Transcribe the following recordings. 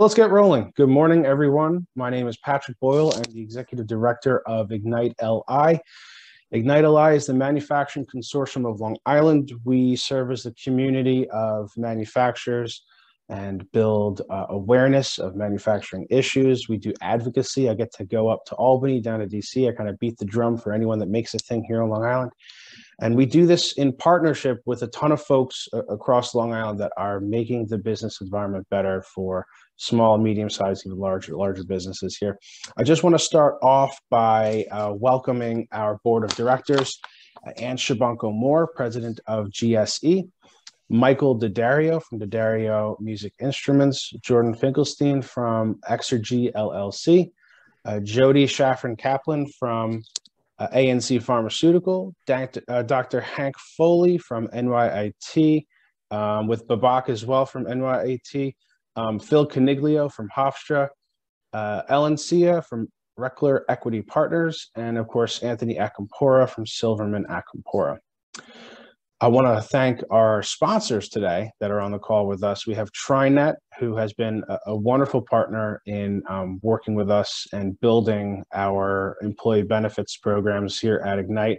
Let's get rolling. Good morning, everyone. My name is Patrick Boyle. I'm the Executive Director of Ignite LI. Ignite LI is the manufacturing consortium of Long Island. We serve as the community of manufacturers and build uh, awareness of manufacturing issues. We do advocacy. I get to go up to Albany, down to DC. I kind of beat the drum for anyone that makes a thing here on Long Island. And we do this in partnership with a ton of folks uh, across Long Island that are making the business environment better for small, medium-sized, even larger, larger businesses here. I just want to start off by uh, welcoming our board of directors, uh, Ann Shabunko Moore, president of GSE, Michael D'Addario from D'Addario Music Instruments, Jordan Finkelstein from Exergy LLC, uh, Jody Shaffron Kaplan from uh, ANC Pharmaceutical, Dr. Uh, Dr. Hank Foley from NYIT, um, with Babak as well from NYIT, um, Phil Caniglio from Hofstra, uh, Ellen Sia from Reckler Equity Partners, and of course, Anthony Acampora from Silverman Acampora. I want to thank our sponsors today that are on the call with us. We have TriNet, who has been a, a wonderful partner in um, working with us and building our employee benefits programs here at Ignite.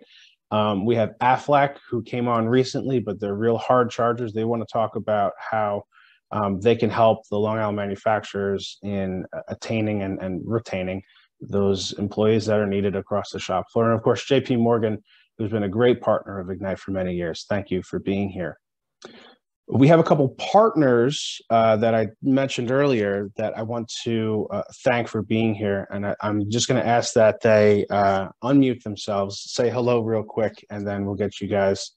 Um, we have Aflac, who came on recently, but they're real hard chargers. They want to talk about how um, they can help the Long Island manufacturers in attaining and, and retaining those employees that are needed across the shop floor. And of course, JP Morgan, who's been a great partner of Ignite for many years. Thank you for being here. We have a couple partners uh, that I mentioned earlier that I want to uh, thank for being here. And I, am just going to ask that they uh, unmute themselves, say hello real quick, and then we'll get you guys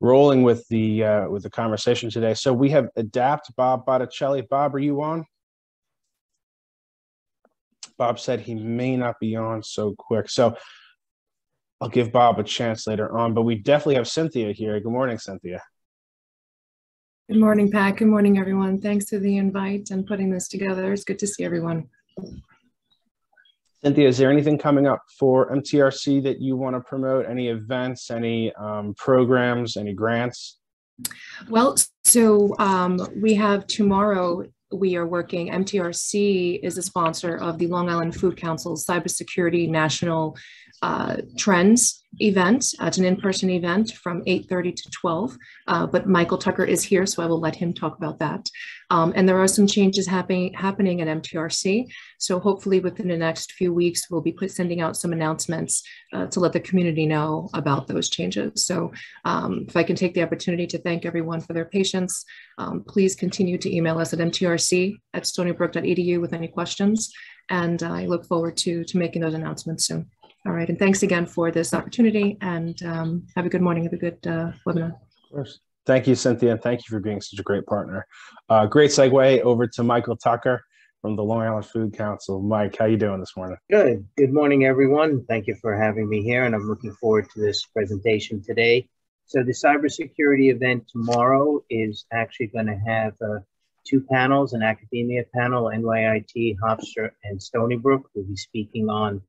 rolling with the uh, with the conversation today. So we have Adapt Bob Botticelli. Bob, are you on? Bob said he may not be on so quick. So I'll give Bob a chance later on, but we definitely have Cynthia here. Good morning, Cynthia. Good morning, Pat. Good morning, everyone. Thanks for the invite and putting this together. It's good to see everyone. Cynthia, is there anything coming up for MTRC that you want to promote? Any events, any um, programs, any grants? Well, so um, we have tomorrow, we are working, MTRC is a sponsor of the Long Island Food Council's Cybersecurity National uh, Trends event. Uh, it's an in-person event from 8.30 to 12, uh, but Michael Tucker is here, so I will let him talk about that. Um, and there are some changes happening happening at MTRC. So hopefully within the next few weeks, we'll be put, sending out some announcements uh, to let the community know about those changes. So um, if I can take the opportunity to thank everyone for their patience, um, please continue to email us at mtrc at stonybrook.edu with any questions. And I look forward to, to making those announcements soon. All right, and thanks again for this opportunity and um, have a good morning, have a good uh, webinar. Of course. Thank you, Cynthia, and thank you for being such a great partner. Uh, great segue over to Michael Tucker from the Long Island Food Council. Mike, how you doing this morning? Good. Good morning, everyone. Thank you for having me here, and I'm looking forward to this presentation today. So the cybersecurity event tomorrow is actually going to have uh, two panels, an academia panel, NYIT, Hofstra, and Stony Brook will be speaking on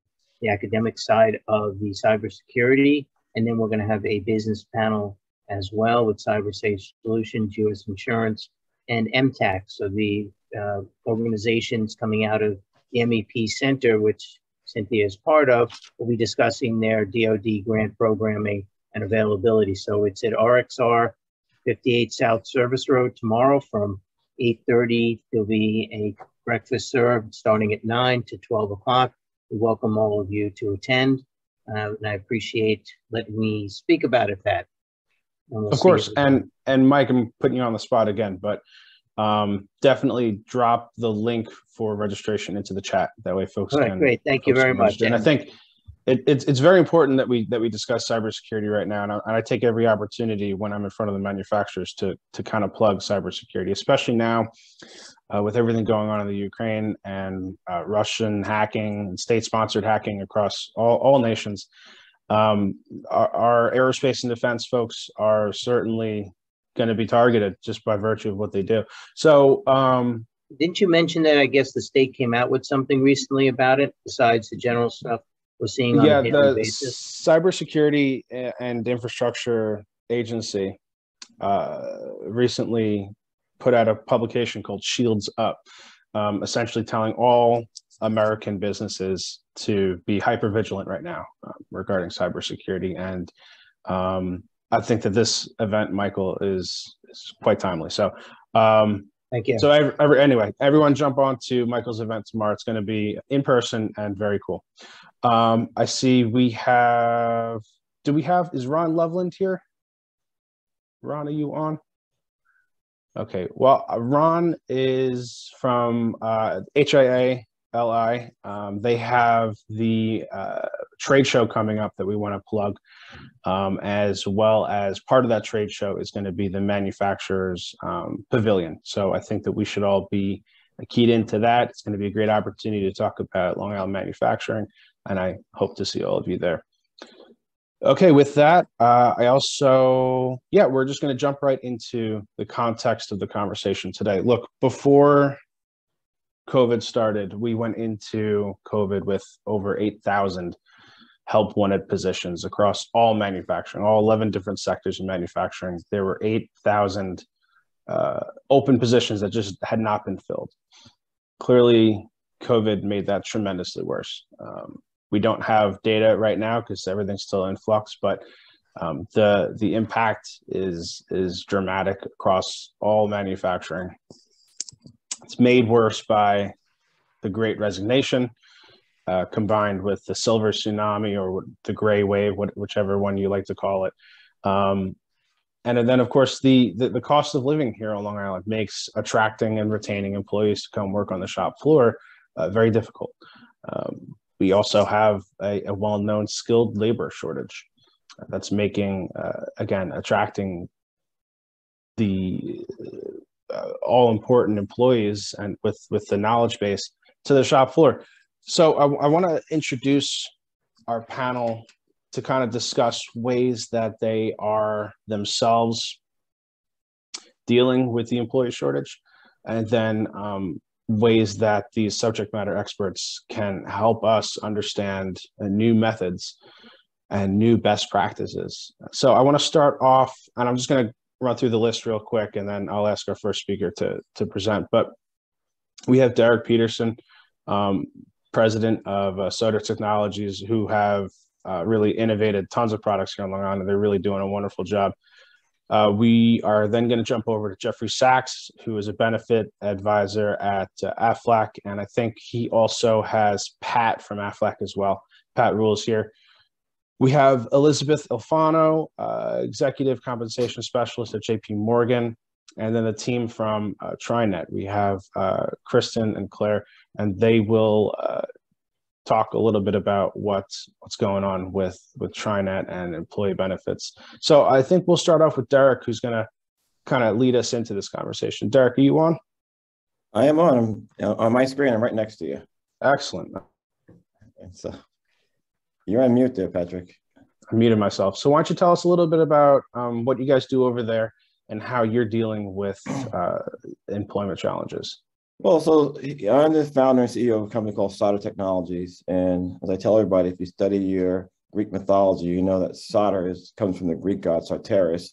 the academic side of the cybersecurity. And then we're going to have a business panel as well with CyberSafe Solutions, US Insurance, and MTAC. So the uh, organizations coming out of the MEP Center, which Cynthia is part of, will be discussing their DoD grant programming and availability. So it's at RXR 58 South Service Road tomorrow from 8.30. There'll be a breakfast served starting at 9 to 12 o'clock. We welcome all of you to attend, uh, and I appreciate letting me speak about it, Pat. We'll of course, and and Mike, I'm putting you on the spot again, but um, definitely drop the link for registration into the chat. That way, folks all right, can. Great, thank you very much. And I think it, it's it's very important that we that we discuss cybersecurity right now, and I, and I, take every opportunity when I'm in front of the manufacturers to to kind of plug cybersecurity, especially now uh, with everything going on in the Ukraine and uh, Russian hacking and state-sponsored hacking across all all nations. Um, our, our aerospace and defense folks are certainly going to be targeted just by virtue of what they do. So, um, didn't you mention that? I guess the state came out with something recently about it, besides the general stuff we're seeing on yeah, the basis? Cybersecurity and Infrastructure Agency uh, recently put out a publication called Shields Up. um, essentially telling all American businesses to be hyper vigilant right now uh, regarding cybersecurity. And um, I think that this event, Michael, is, is quite timely. So, um, Thank you. so every, every, anyway, everyone jump on to Michael's event tomorrow. It's going to be in person and very cool. Um, I see we have, do we have, is Ron Loveland here? Ron, are you on? Okay, well, uh, Ron is from uh, HIA LI. Um, they have the uh, trade show coming up that we want to plug, um, as well as part of that trade show is going to be the manufacturers um, pavilion. So I think that we should all be keyed into that. It's going to be a great opportunity to talk about Long Island manufacturing, and I hope to see all of you there. Okay, with that, uh, I also, yeah, we're just going to jump right into the context of the conversation today. Look, before COVID started, we went into COVID with over 8,000 help wanted positions across all manufacturing, all 11 different sectors of manufacturing. There were 8,000 uh, open positions that just had not been filled. Clearly, COVID made that tremendously worse. Um, we don't have data right now because everything's still in flux, but um, the the impact is is dramatic across all manufacturing. It's made worse by the Great Resignation, uh, combined with the silver tsunami or the gray wave, what, whichever one you like to call it. Um, and then, of course, the, the, the cost of living here on Long Island makes attracting and retaining employees to come work on the shop floor uh, very difficult. Um, we also have a, a well-known skilled labor shortage that's making, uh, again, attracting the uh, all important employees and with with the knowledge base to the shop floor. So I, I want to introduce our panel to kind of discuss ways that they are themselves dealing with the employee shortage, and then um, ways that these subject matter experts can help us understand uh, new methods and new best practices. So I want to start off, and I'm just going to run through the list real quick, and then I'll ask our first speaker to to present. But we have Derek Peterson, um, president of uh, Soter Technologies, who have uh, really innovated tons of products here on Long Island. They're really doing a wonderful job. Uh, we are then going to jump over to Jeffery Sacks, who is a benefit advisor at uh, AFLAC. And I think he also has Pat from AFLAC as well. Pat rules here. We have Elizabeth Ilfano, uh, executive compensation specialist at JP Morgan. And then the team from uh, TriNet. We have uh, Kristen and Claire, and they will uh, talk a little bit about what's what's going on with with TriNet and employee benefits. So I think we'll start off with Derek, who's going to kind of lead us into this conversation. Derek, are you on? I am on. I'm on my screen. I'm right next to you. Excellent. And so you're on mute there, Patrick. I muted myself. So why don't you tell us a little bit about um, what you guys do over there and how you're dealing with uh, employment challenges? Well, so I'm the founder and CEO of a company called Soter Technologies. And as I tell everybody, if you study your Greek mythology, you know that Soter is, comes from the Greek god Sartaris,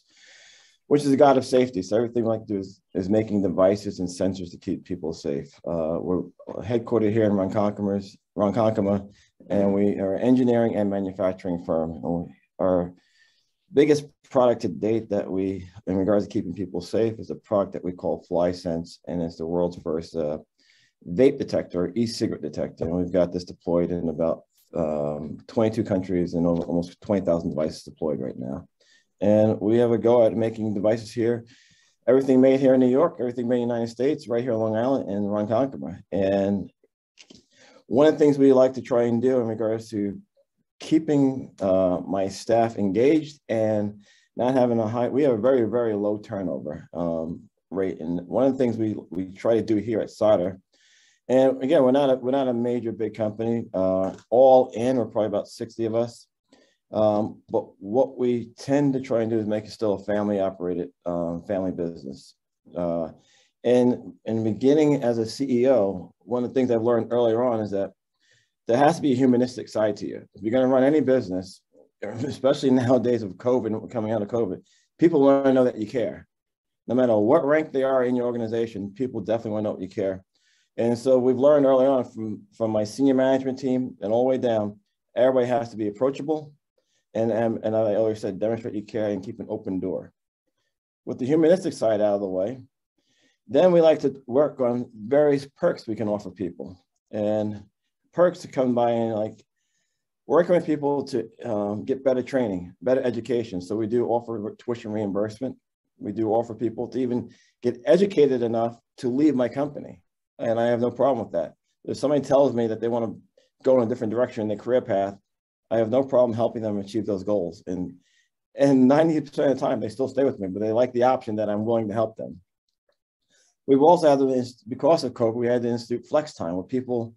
which is a god of safety. So everything we like to do is, is making devices and sensors to keep people safe. Uh, we're headquartered here in Ronkonkoma, and we are an engineering and manufacturing firm. And our biggest product to date that we, in regards to keeping people safe, is a product that we call FlySense, and it's the world's first uh, vape detector, e-cigarette detector. And we've got this deployed in about um, 22 countries and almost 20,000 devices deployed right now. And we have a go at making devices here. Everything made here in New York, everything made in the United States, right here on Long Island and Ronkonkoma. And one of the things we like to try and do in regards to keeping uh, my staff engaged and not having a high, we have a very, very low turnover um, rate. And one of the things we, we try to do here at Soter, and again, we're not a, we're not a major big company. Uh, all in, we're probably about 60 of us. Um, but what we tend to try and do is make it still a family operated um, family business. Uh, and in beginning as a CEO, one of the things I've learned earlier on is that there has to be a humanistic side to you. If you're going to run any business, especially nowadays of COVID, coming out of COVID, people want to know that you care. No matter what rank they are in your organization, people definitely want to know that you care. And so we've learned early on from, from my senior management team and all the way down, everybody has to be approachable. And, and, and I always said, demonstrate you care and keep an open door. With the humanistic side out of the way, then we like to work on various perks we can offer people. And perks to come by and like working with people to um, get better training, better education. So we do offer tuition reimbursement. We do offer people to even get educated enough to leave my company. And I have no problem with that. If somebody tells me that they want to go in a different direction in their career path, I have no problem helping them achieve those goals. And and 90% of the time, they still stay with me, but they like the option that I'm willing to help them. We've also had, because of COVID, we had the Institute Flex Time where people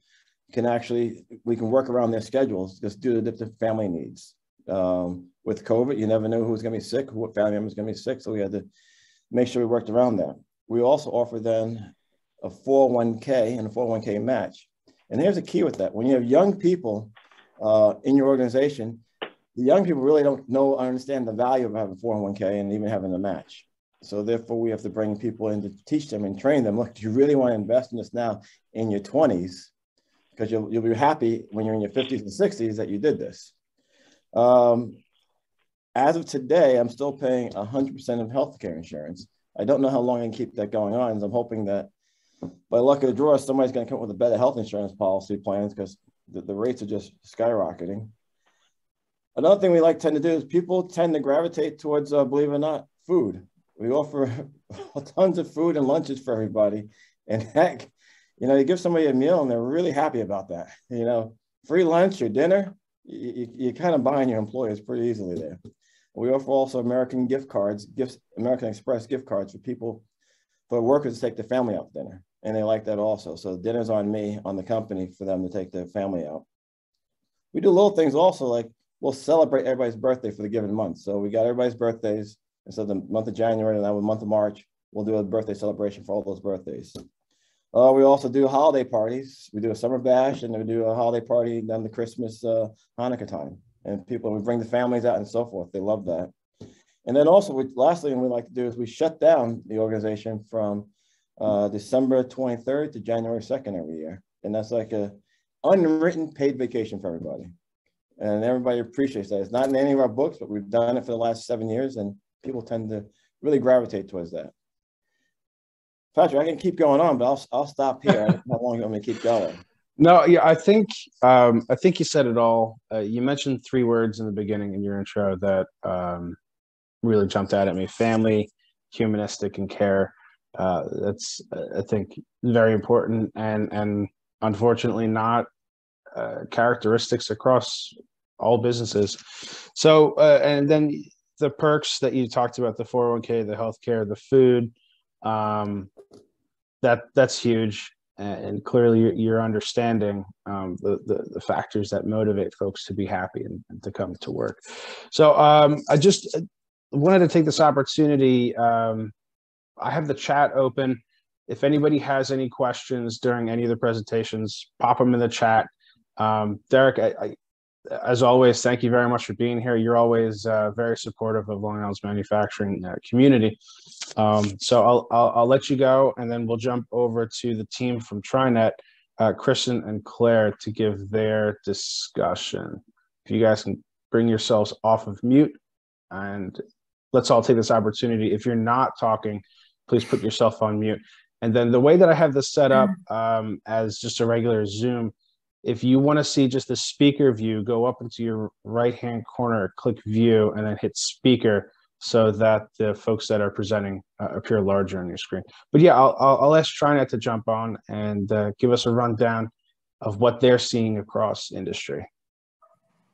can actually, we can work around their schedules just due to different family needs. Um, with COVID, you never know who's going to be sick, what family member is going to be sick. So we had to make sure we worked around that. We also offer then a 401k and a 401k match. And here's the key with that. When you have young people uh, in your organization, the young people really don't know understand the value of having 401k and even having a match. So therefore, we have to bring people in to teach them and train them. Look, do you really want to invest in this now in your 20s because you'll, you'll be happy when you're in your 50s and 60s that you did this. Um, as of today, I'm still paying 100% of healthcare insurance. I don't know how long I can keep that going on. I'm hoping that by luck of the draw, somebody's going to come up with a better health insurance policy plans because the, the rates are just skyrocketing. Another thing we like tend to do is people tend to gravitate towards, uh, believe it or not, food. We offer tons of food and lunches for everybody. And heck, you know, you give somebody a meal and they're really happy about that. You know, free lunch or dinner, you, you, you kind of buying your employees pretty easily there. We offer also American gift cards, gifts, American Express gift cards for people, for workers to take their family out to dinner. And they like that also. So dinner's on me, on the company for them to take their family out. We do little things also like we'll celebrate everybody's birthday for the given month. So we got everybody's birthdays. And so the month of January and then the month of March, we'll do a birthday celebration for all those birthdays. Uh, we also do holiday parties. We do a summer bash and we do a holiday party then the Christmas, uh, Hanukkah time. And people, we bring the families out and so forth. They love that. And then also, we, last thing we like to do is we shut down the organization from uh, December 23rd to January 2nd every year. And that's like a unwritten paid vacation for everybody. And everybody appreciates that. It's not in any of our books, but we've done it for the last seven years and people tend to really gravitate towards that. Patrick, I can keep going on, but I'll, I'll stop here. How long you want me to keep going? No, yeah, I think um, I think you said it all. Uh, you mentioned three words in the beginning in your intro that um, really jumped out at me: family, humanistic, and care. Uh, that's I think very important, and and unfortunately not uh, characteristics across all businesses. So, uh, and then the perks that you talked about the 401k, the healthcare, the food. Um, that that's huge, and, clearly you're, understanding um, the, the, the factors that motivate folks to be happy and, and to come to work. So um, I just uh, wanted to take this opportunity. Um, I have the chat open. If anybody has any questions during any of the presentations, pop them in the chat. Um, Derek, I, as always, thank you very much for being here. You're always uh, very supportive of Long Island's manufacturing uh, community. Um, so I'll, I'll, I'll, let you go, and then we'll jump over to the team from TriNet, uh, Kristen and Claire, to give their discussion. If you guys can bring yourselves off of mute, and let's all take this opportunity. If you're not talking, please put yourself on mute. And then the way that I have this set up um, as just a regular Zoom if you want to see just the speaker view, go up into your right hand corner, click view, and then hit speaker so that the folks that are presenting uh, appear larger on your screen. But yeah, I'll, I'll, I'll ask TriNet to jump on and uh, give us a rundown of what they're seeing across industry.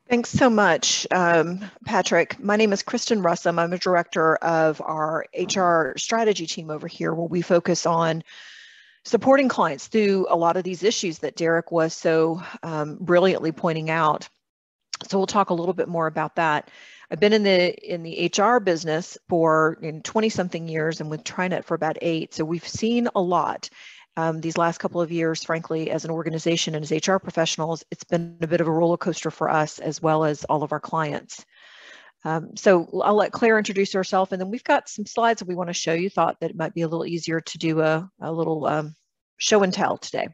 Thanks so much, um, Patrick. My name is Kristen Russum. I'm a director of our HR strategy team over here, where we focus on supporting clients through a lot of these issues that Derek was so um, brilliantly pointing out. So we'll talk a little bit more about that. I've been in the in the HR business for in 20 something years and with TriNet for about eight. So we've seen a lot. Um, these last couple of years, frankly, as an organization and as HR professionals, it's been a bit of a roller coaster for us as well as all of our clients. Um, so I'll let Claire introduce herself and then we've got some slides that we want to show you. Thought that it might be a little easier to do a, a little um, show and tell today.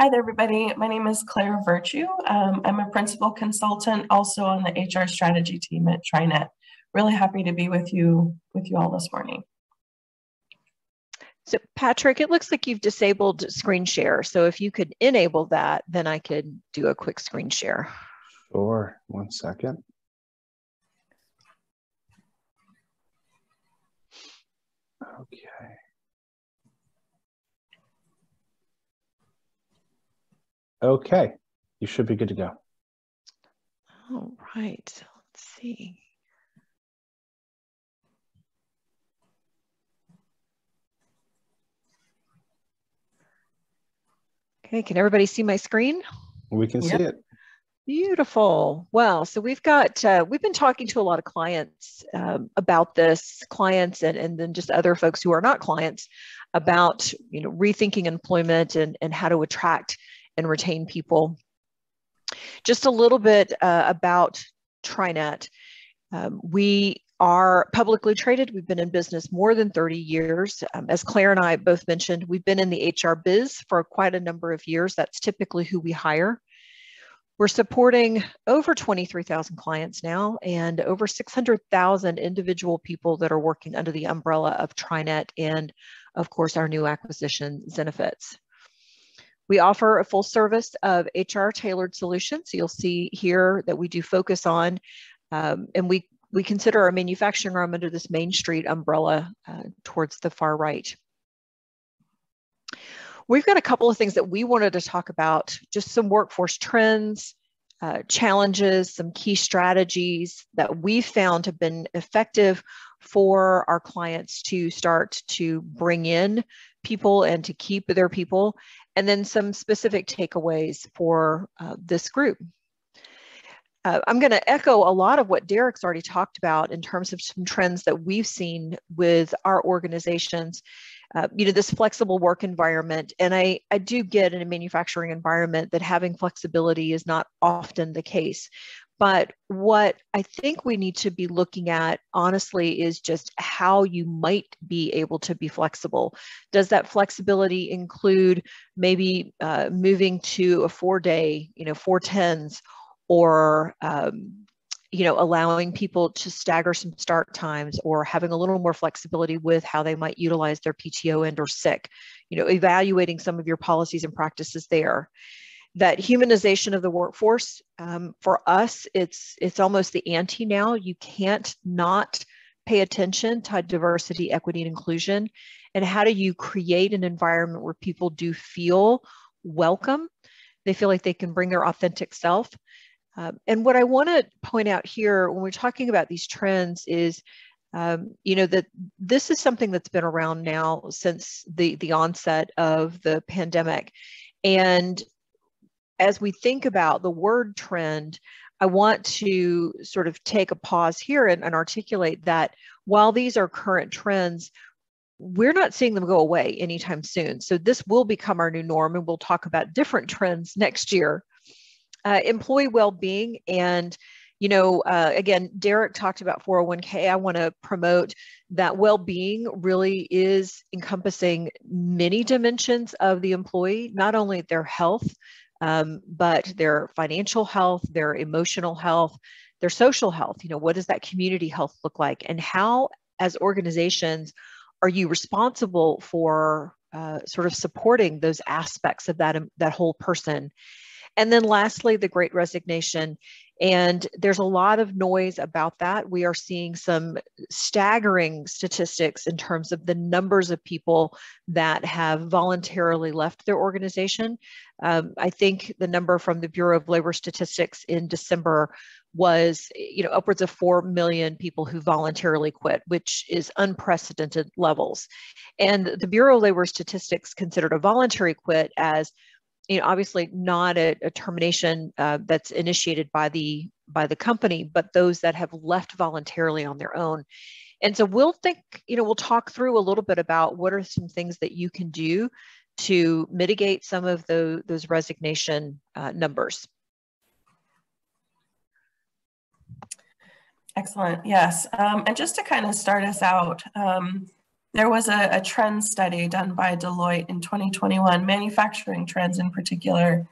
Hi there, everybody. My name is Claire Virtue. Um, I'm a principal consultant also on the HR strategy team at TriNet. Really happy to be with you with you all this morning. So Patrick, it looks like you've disabled screen share. So if you could enable that, then I could do a quick screen share. Sure, one second. Okay. Okay, you should be good to go. All right, let's see. Okay, can everybody see my screen? We can yep. see it. Beautiful. Well, so we've got, uh, we've been talking to a lot of clients um, about this, clients and, and then just other folks who are not clients about, you know, rethinking employment and, and how to attract and retain people. Just a little bit uh, about TriNet. Um, we are publicly traded. We've been in business more than 30 years. Um, as Claire and I both mentioned, we've been in the HR biz for quite a number of years. That's typically who we hire. We're supporting over 23,000 clients now and over 600,000 individual people that are working under the umbrella of TriNet and, of course, our new acquisition, Zenefits. We offer a full service of HR tailored solutions. So you'll see here that we do focus on, um, and we, we consider our manufacturing arm under this Main Street umbrella uh, towards the far right. We've got a couple of things that we wanted to talk about, just some workforce trends, uh, challenges, some key strategies that we found have been effective for our clients to start to bring in people and to keep their people, and then some specific takeaways for uh, this group. Uh, I'm going to echo a lot of what Derek's already talked about in terms of some trends that we've seen with our organizations. Uh, you know, this flexible work environment. And I, I do get in a manufacturing environment that having flexibility is not often the case. But what I think we need to be looking at, honestly, is just how you might be able to be flexible. Does that flexibility include maybe uh, moving to a four day, you know, four tens, or um, you know, allowing people to stagger some start times or having a little more flexibility with how they might utilize their PTO and or sick, you know, evaluating some of your policies and practices there. That humanization of the workforce um, for us it's it's almost the ante now. You can't not pay attention to diversity equity and inclusion. And how do you create an environment where people do feel welcome? They feel like they can bring their authentic self um, and what i want to point out here when we're talking about these trends is um, you know that this is something that's been around now since the the onset of the pandemic and as we think about the word trend, I want to sort of take a pause here and, and, articulate that while these are current trends, we're not seeing them go away anytime soon. So this will become our new norm, and we'll talk about different trends next year. Uh, employee well-being and you know, uh, again, Derek talked about 401k. I want to promote that well-being really is encompassing many dimensions of the employee, not only their health, um, but their financial health, their emotional health, their social health. You know, what does that community health look like? And how, as organizations, are you responsible for uh, sort of supporting those aspects of that, um, that whole person? And then lastly, the great resignation. And there's a lot of noise about that. We are seeing some staggering statistics in terms of the numbers of people that have voluntarily left their organization. Um, I think the number from the Bureau of Labor Statistics in December was you know upwards of 4 million people who voluntarily quit which is unprecedented levels and the bureau of labor statistics considered a voluntary quit as you know, obviously not a, a termination uh, that's initiated by the by the company, but those that have left voluntarily on their own. And so we'll think, you know, we'll talk through a little bit about what are some things that you can do to mitigate some of the, those resignation uh, numbers. Excellent. Yes. Um, and just to kind of start us out, um, there was a, a trend study done by Deloitte in 2021, manufacturing trends in particular,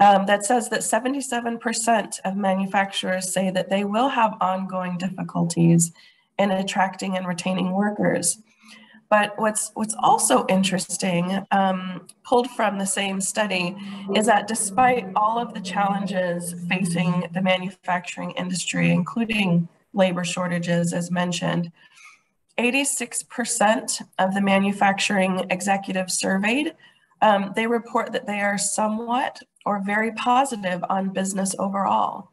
um, that says that 77% of manufacturers say that they will have ongoing difficulties in attracting and retaining workers. But what's what's also interesting, um, pulled from the same study, is that despite all of the challenges facing the manufacturing industry, including labor shortages, as mentioned, 86% of the manufacturing executives surveyed, um, they report that they are somewhat or very positive on business overall.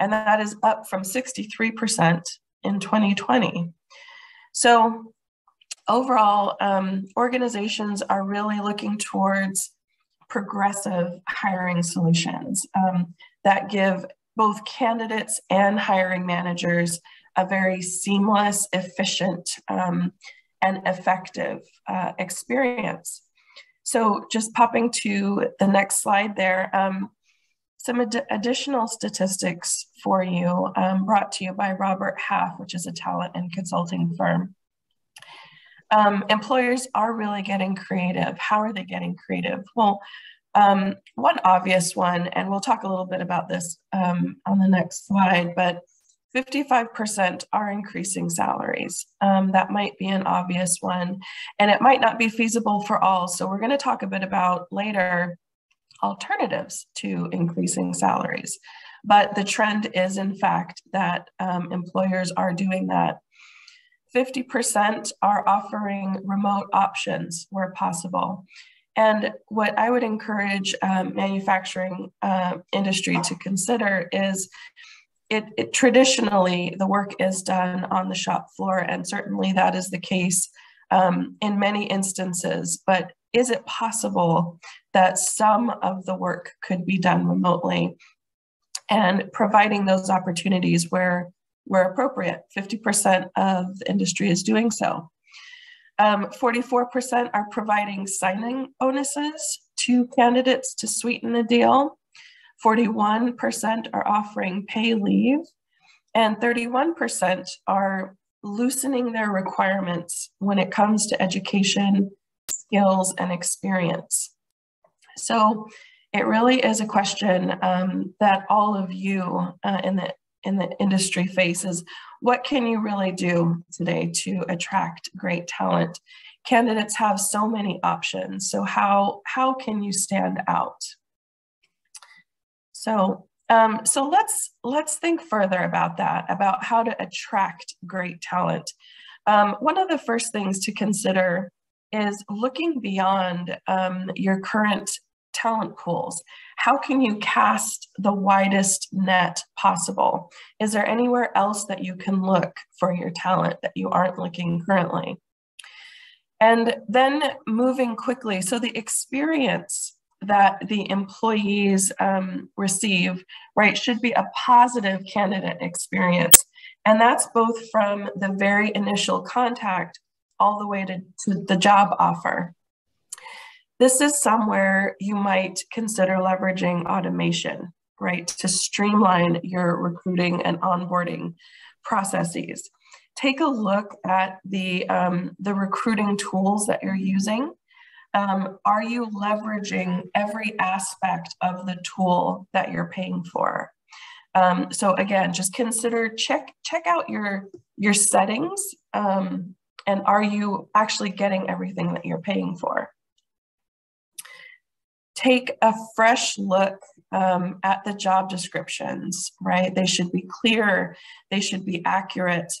And that is up from 63% in 2020. So overall, um, organizations are really looking towards progressive hiring solutions um, that give both candidates and hiring managers a very seamless, efficient, um, and effective uh, experience. So just popping to the next slide there, um, some ad additional statistics for you um, brought to you by Robert Half, which is a talent and consulting firm. Um, employers are really getting creative. How are they getting creative? Well, um, one obvious one, and we'll talk a little bit about this um, on the next slide, but 55% are increasing salaries. Um, that might be an obvious one, and it might not be feasible for all. So we're going to talk a bit about later alternatives to increasing salaries. But the trend is, in fact, that um, employers are doing that. 50% are offering remote options where possible. And what I would encourage um, manufacturing uh, industry to consider is it, it, traditionally the work is done on the shop floor, and certainly that is the case um, in many instances. But is it possible that some of the work could be done remotely? And providing those opportunities where where appropriate, 50% of the industry is doing so. 44% um, are providing signing bonuses to candidates to sweeten the deal. 41% are offering pay leave, and 31% are loosening their requirements when it comes to education, skills, and experience. So it really is a question um, that all of you uh, in the in the industry faces. What can you really do today to attract great talent? Candidates have so many options. So how how can you stand out? So, um, so let's let's think further about that, about how to attract great talent. Um, one of the first things to consider is looking beyond um, your current talent pools. How can you cast the widest net possible? Is there anywhere else that you can look for your talent that you aren't looking currently? And then moving quickly, so the experience that the employees um, receive, right, should be a positive candidate experience. And that's both from the very initial contact all the way to, to the job offer. This is somewhere you might consider leveraging automation, right, to streamline your recruiting and onboarding processes. Take a look at the, um, the recruiting tools that you're using um, are you leveraging every aspect of the tool that you're paying for? Um, so again, just consider check check out your your settings um, and are you actually getting everything that you're paying for? Take a fresh look um, at the job descriptions, right? They should be clear, they should be accurate,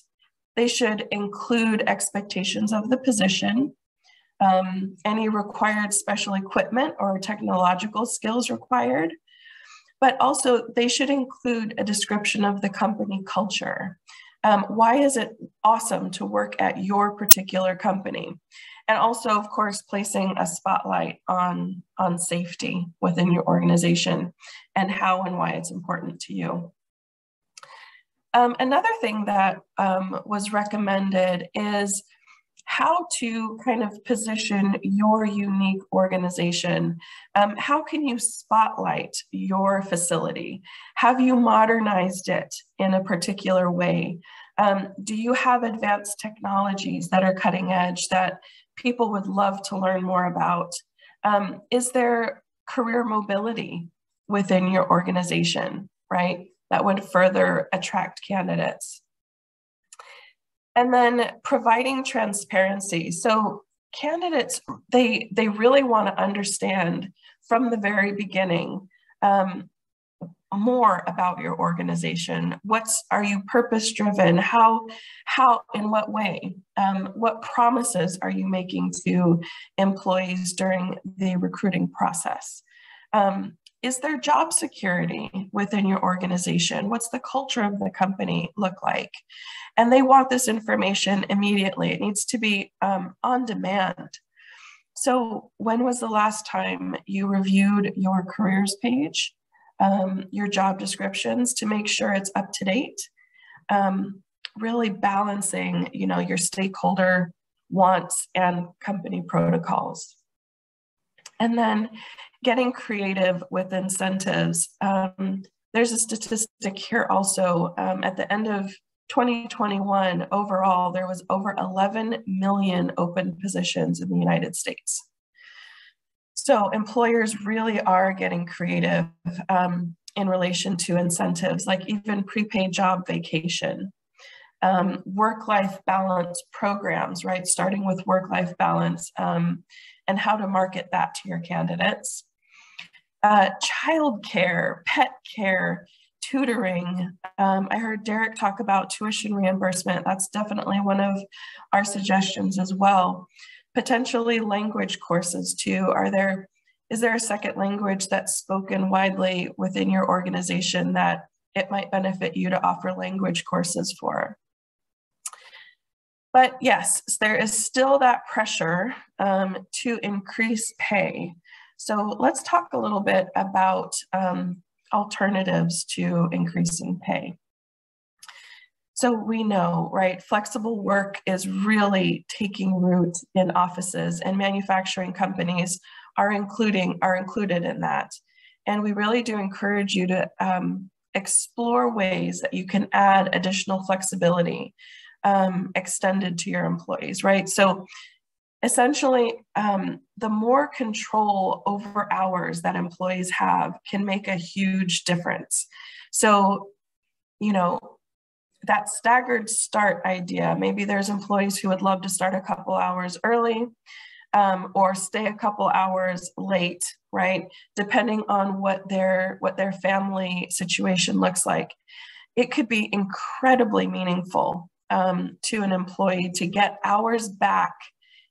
they should include expectations of the position, um, any required special equipment or technological skills required, but also they should include a description of the company culture. Um, why is it awesome to work at your particular company? And also, of course, placing a spotlight on, on safety within your organization and how and why it's important to you. Um, another thing that um, was recommended is how to kind of position your unique organization. Um, how can you spotlight your facility? Have you modernized it in a particular way? Um, do you have advanced technologies that are cutting edge that people would love to learn more about? Um, is there career mobility within your organization, right? That would further attract candidates. And then providing transparency. So candidates, they, they really want to understand from the very beginning um, more about your organization. What's are you purpose driven how how in what way? Um, what promises are you making to employees during the recruiting process? Um, is there job security within your organization? What's the culture of the company look like? And they want this information immediately. It needs to be um, on demand. So when was the last time you reviewed your careers page, um, your job descriptions to make sure it's up to date? Um, really balancing, you know, your stakeholder wants and company protocols. And then getting creative with incentives. Um, there's a statistic here also. Um, at the end of 2021, overall, there was over 11 million open positions in the United States. So employers really are getting creative um, in relation to incentives, like even prepaid job vacation, um, work-life balance programs, right? Starting with work-life balance um, and how to market that to your candidates uh, childcare, pet care, tutoring. Um, I heard Derek talk about tuition reimbursement. That's definitely one of our suggestions as well. Potentially language courses too. Are there, is there a second language that's spoken widely within your organization that it might benefit you to offer language courses for? But yes, there is still that pressure um, to increase pay. So let's talk a little bit about um, alternatives to increasing pay. So we know, right, flexible work is really taking root in offices and manufacturing companies are including are included in that. And we really do encourage you to um, explore ways that you can add additional flexibility um, extended to your employees, right? So essentially, um, the more control over hours that employees have can make a huge difference. So, you know, that staggered start idea, maybe there's employees who would love to start a couple hours early um, or stay a couple hours late, right? Depending on what their, what their family situation looks like. It could be incredibly meaningful um, to an employee to get hours back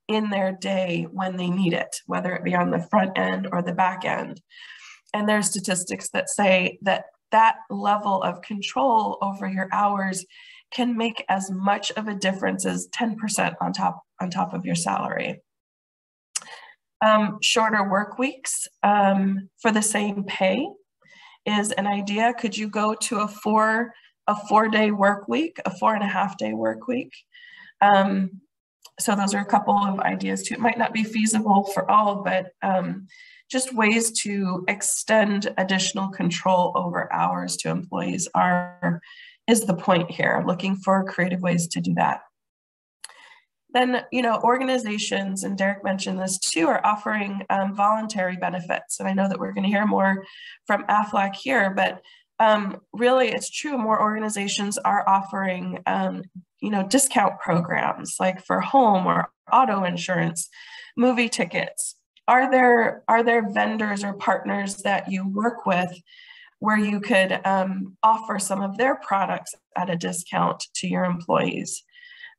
in their day when they need it, whether it be on the front end or the back end. And there's statistics that say that that level of control over your hours can make as much of a difference as 10% on top, on top of your salary. Um, shorter work weeks um, for the same pay is an idea. Could you go to a four, a four day work week, a four and a half day work week? Um, so those are a couple of ideas too. It might not be feasible for all, but um, just ways to extend additional control over hours to employees are is the point here, looking for creative ways to do that. Then, you know, organizations, and Derek mentioned this too, are offering um, voluntary benefits. And I know that we're going to hear more from AFLAC here, but um, really it's true more organizations are offering um, you know discount programs like for home or auto insurance movie tickets. Are there are there vendors or partners that you work with where you could um, offer some of their products at a discount to your employees?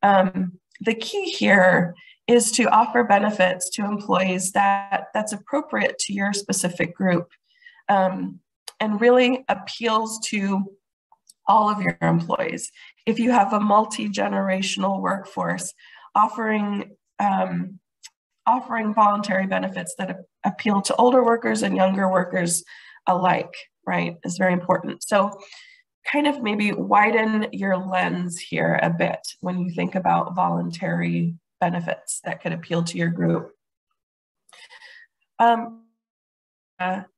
Um, the key here is to offer benefits to employees that that's appropriate to your specific group. Um, and really appeals to all of your employees. If you have a multi-generational workforce, offering um, offering voluntary benefits that appeal to older workers and younger workers alike, right, is very important. So kind of maybe widen your lens here a bit when you think about voluntary benefits that could appeal to your group. Um,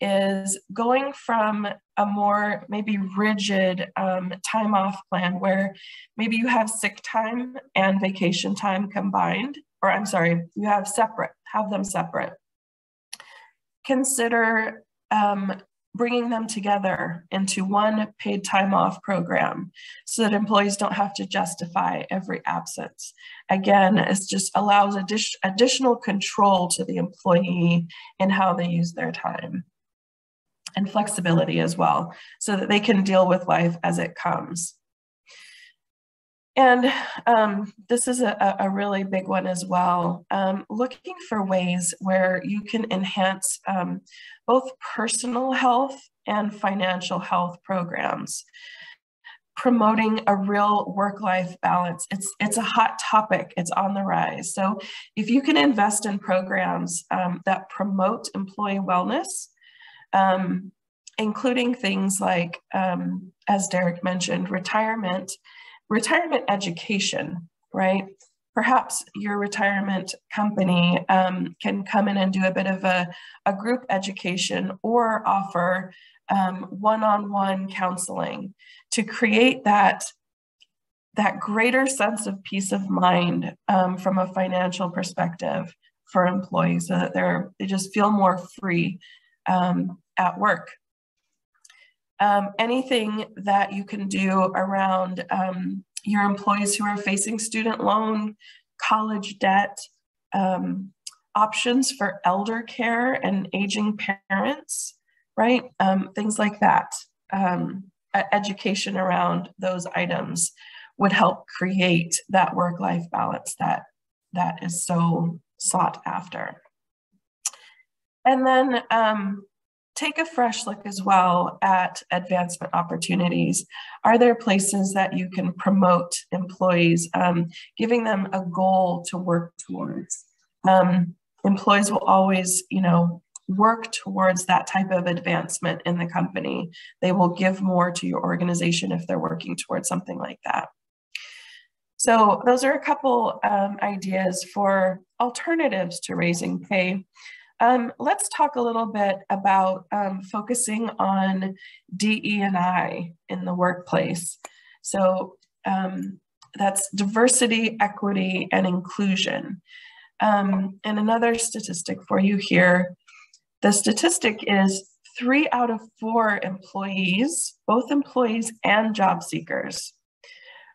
is going from a more maybe rigid um, time off plan where maybe you have sick time and vacation time combined, or I'm sorry, you have separate, have them separate. Consider um, bringing them together into one paid time off program so that employees don't have to justify every absence. Again, it just allows addi additional control to the employee in how they use their time and flexibility as well so that they can deal with life as it comes. And um, this is a, a, really big one as well. Um, looking for ways where you can enhance um, both personal health and financial health programs. Promoting a real work-life balance. It's, it's a hot topic, it's on the rise. So if you can invest in programs um, that promote employee wellness, um, including things like, um, as Derek mentioned, retirement, retirement education, right? Perhaps your retirement company um, can come in and do a bit of a, a group education or offer um, one-on-one counseling to create that that greater sense of peace of mind um, from a financial perspective for employees so that they're they just feel more free um, at work um, anything that you can do around um, your employees who are facing student loan, college debt, um, options for elder care and aging parents, right? Um, things like that. Um, education around those items would help create that work-life balance that, that is so sought after. And then um, take a fresh look as well at advancement opportunities. Are there places that you can promote employees, um, giving them a goal to work towards? Um, employees will always, you know, work towards that type of advancement in the company. They will give more to your organization if they're working towards something like that. So those are a couple um, ideas for alternatives to raising pay. Um, let's talk a little bit about um, focusing on DE&I in the workplace. So um, that's diversity, equity, and inclusion. Um, and another statistic for you here, the statistic is three out of four employees, both employees and job seekers,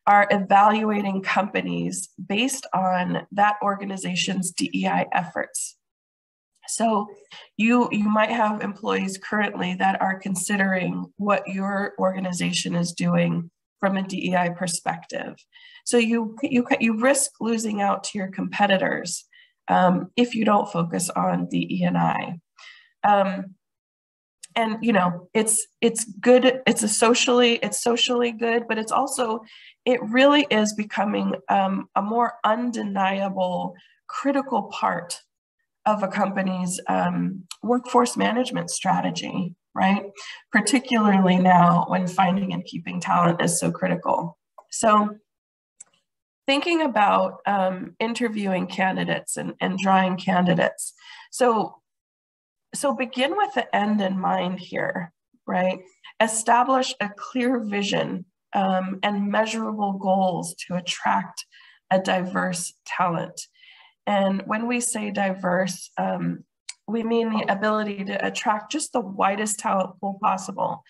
are evaluating companies based on that organization's DEI efforts. So you, you might have employees currently that are considering what your organization is doing from a DEI perspective. So you, you, you risk losing out to your competitors um, if you don't focus on DE&I. Um, and you know it's it's good it's a socially it's socially good but it's also it really is becoming um, a more undeniable critical part of a company's um, workforce management strategy, right? Particularly now when finding and keeping talent is so critical. So thinking about um, interviewing candidates and, and drawing candidates. So, so begin with the end in mind here, right? Establish a clear vision um, and measurable goals to attract a diverse talent. And when we say diverse, um, we mean the ability to attract just the widest talent pool possible.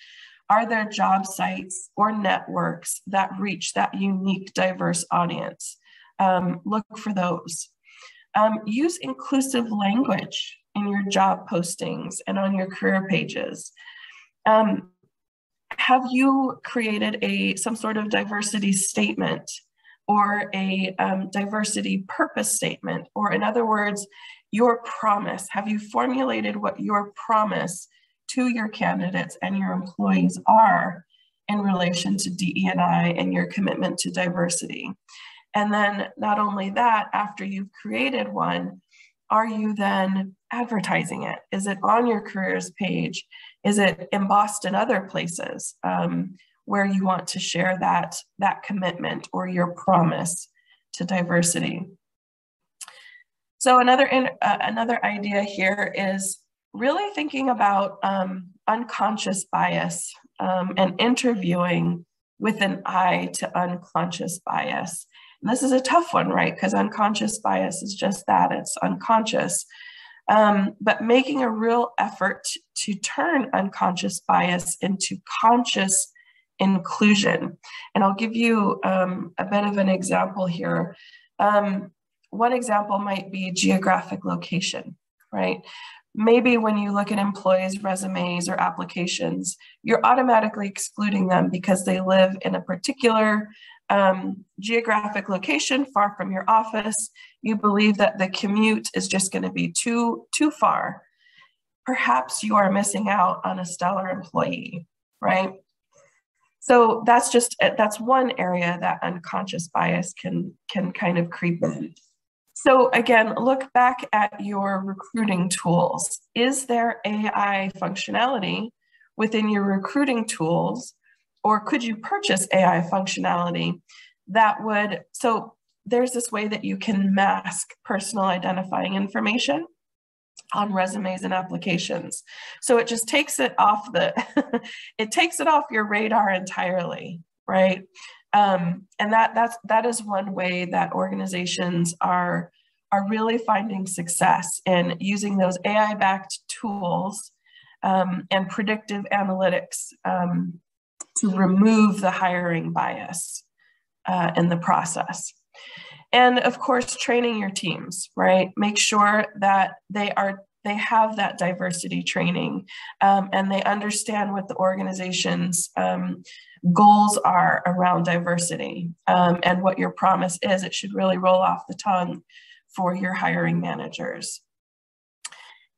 Are there job sites or networks that reach that unique, diverse audience? Um, look for those. Um, use inclusive language in your job postings and on your career pages. Um, have you created a some sort of diversity statement or a um, diversity purpose statement, or in other words, your promise. Have you formulated what your promise to your candidates and your employees are in relation to DE&I and your commitment to diversity? And then not only that, after you've created one, are you then advertising it? Is it on your careers page? Is it embossed in other places? Um, where you want to share that, that commitment or your promise to diversity. So another, in, uh, another idea here is really thinking about um, unconscious bias um, and interviewing with an eye to unconscious bias. And this is a tough one, right? Because unconscious bias is just that, it's unconscious. Um, but making a real effort to turn unconscious bias into conscious inclusion. And I'll give you um, a bit of an example here. Um, one example might be geographic location, right? maybe when you look at employees' resumes or applications, you're automatically excluding them because they live in a particular um, geographic location far from your office. You believe that the commute is just going to be too, too far. Perhaps you are missing out on a stellar employee, right? So that's just uh, that's one area that unconscious bias can can kind of creep in. So again, look back at your recruiting tools. Is there AI functionality within your recruiting tools, or could you purchase AI functionality that would, so there's this way that you can mask personal identifying information on resumes and applications. So it just takes it off the, it takes it off your radar entirely, right? Um, and that that's that is one way that organizations are are really finding success in using those AI-backed tools um, and predictive analytics um, to remove the hiring bias uh, in the process. And of course, training your teams, right? Make sure that they are they have that diversity training um, and they understand what the organization's um, goals are around diversity um, and what your promise is. It should really roll off the tongue for your hiring managers.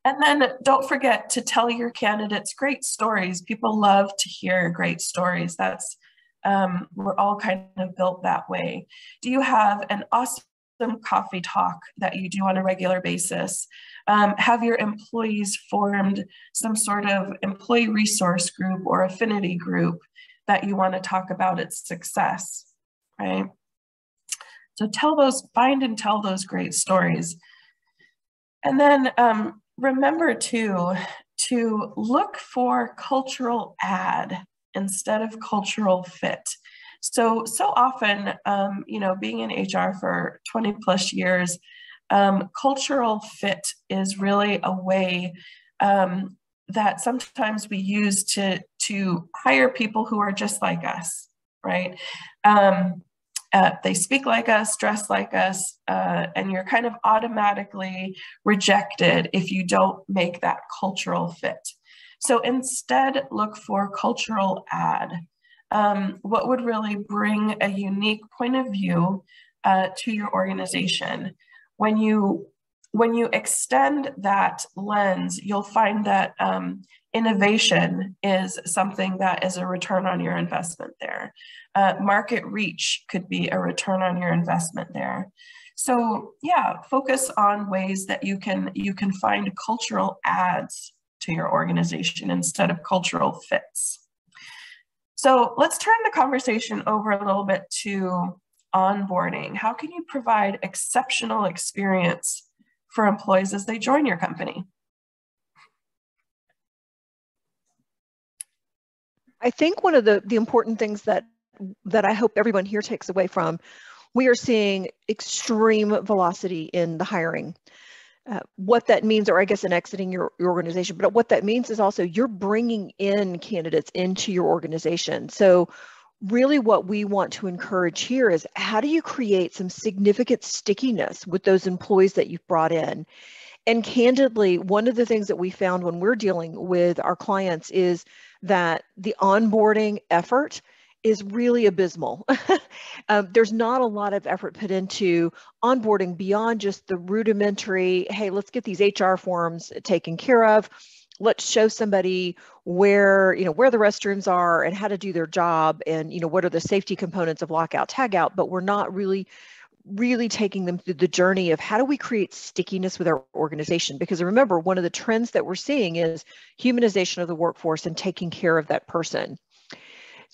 And then don't forget to tell your candidates great stories. People love to hear great stories. That's um, we're all kind of built that way. Do you have an awesome coffee talk that you do on a regular basis? Um, have your employees formed some sort of employee resource group or affinity group that you want to talk about its success, right? So tell those, find and tell those great stories. And then um, remember to, to look for cultural add instead of cultural fit. So, so often, um, you know, being in HR for 20 plus years, um, cultural fit is really a way um, that sometimes we use to, to hire people who are just like us, right? Um, uh, they speak like us, dress like us, uh, and you're kind of automatically rejected if you don't make that cultural fit. So instead, look for cultural ad. Um, what would really bring a unique point of view uh, to your organization? When you when you extend that lens, you'll find that um, innovation is something that is a return on your investment there. Uh, market reach could be a return on your investment there. So yeah, focus on ways that you can you can find cultural adds to your organization instead of cultural fits. So let's turn the conversation over a little bit to onboarding. How can you provide exceptional experience for employees as they join your company? I think one of the, the important things that that I hope everyone here takes away from, we are seeing extreme velocity in the hiring. Uh, what that means, or I guess in exiting your, your organization, but what that means is also you're bringing in candidates into your organization. So really what we want to encourage here is how do you create some significant stickiness with those employees that you've brought in? And candidly, one of the things that we found when we're dealing with our clients is that the onboarding effort is really abysmal. um, there's not a lot of effort put into onboarding beyond just the rudimentary, hey, let's get these HR forms taken care of. Let's show somebody where, you know, where the restrooms are and how to do their job and, you know, what are the safety components of lockout, tagout, but we're not really really taking them through the journey of how do we create stickiness with our organization because remember one of the trends that we're seeing is humanization of the workforce and taking care of that person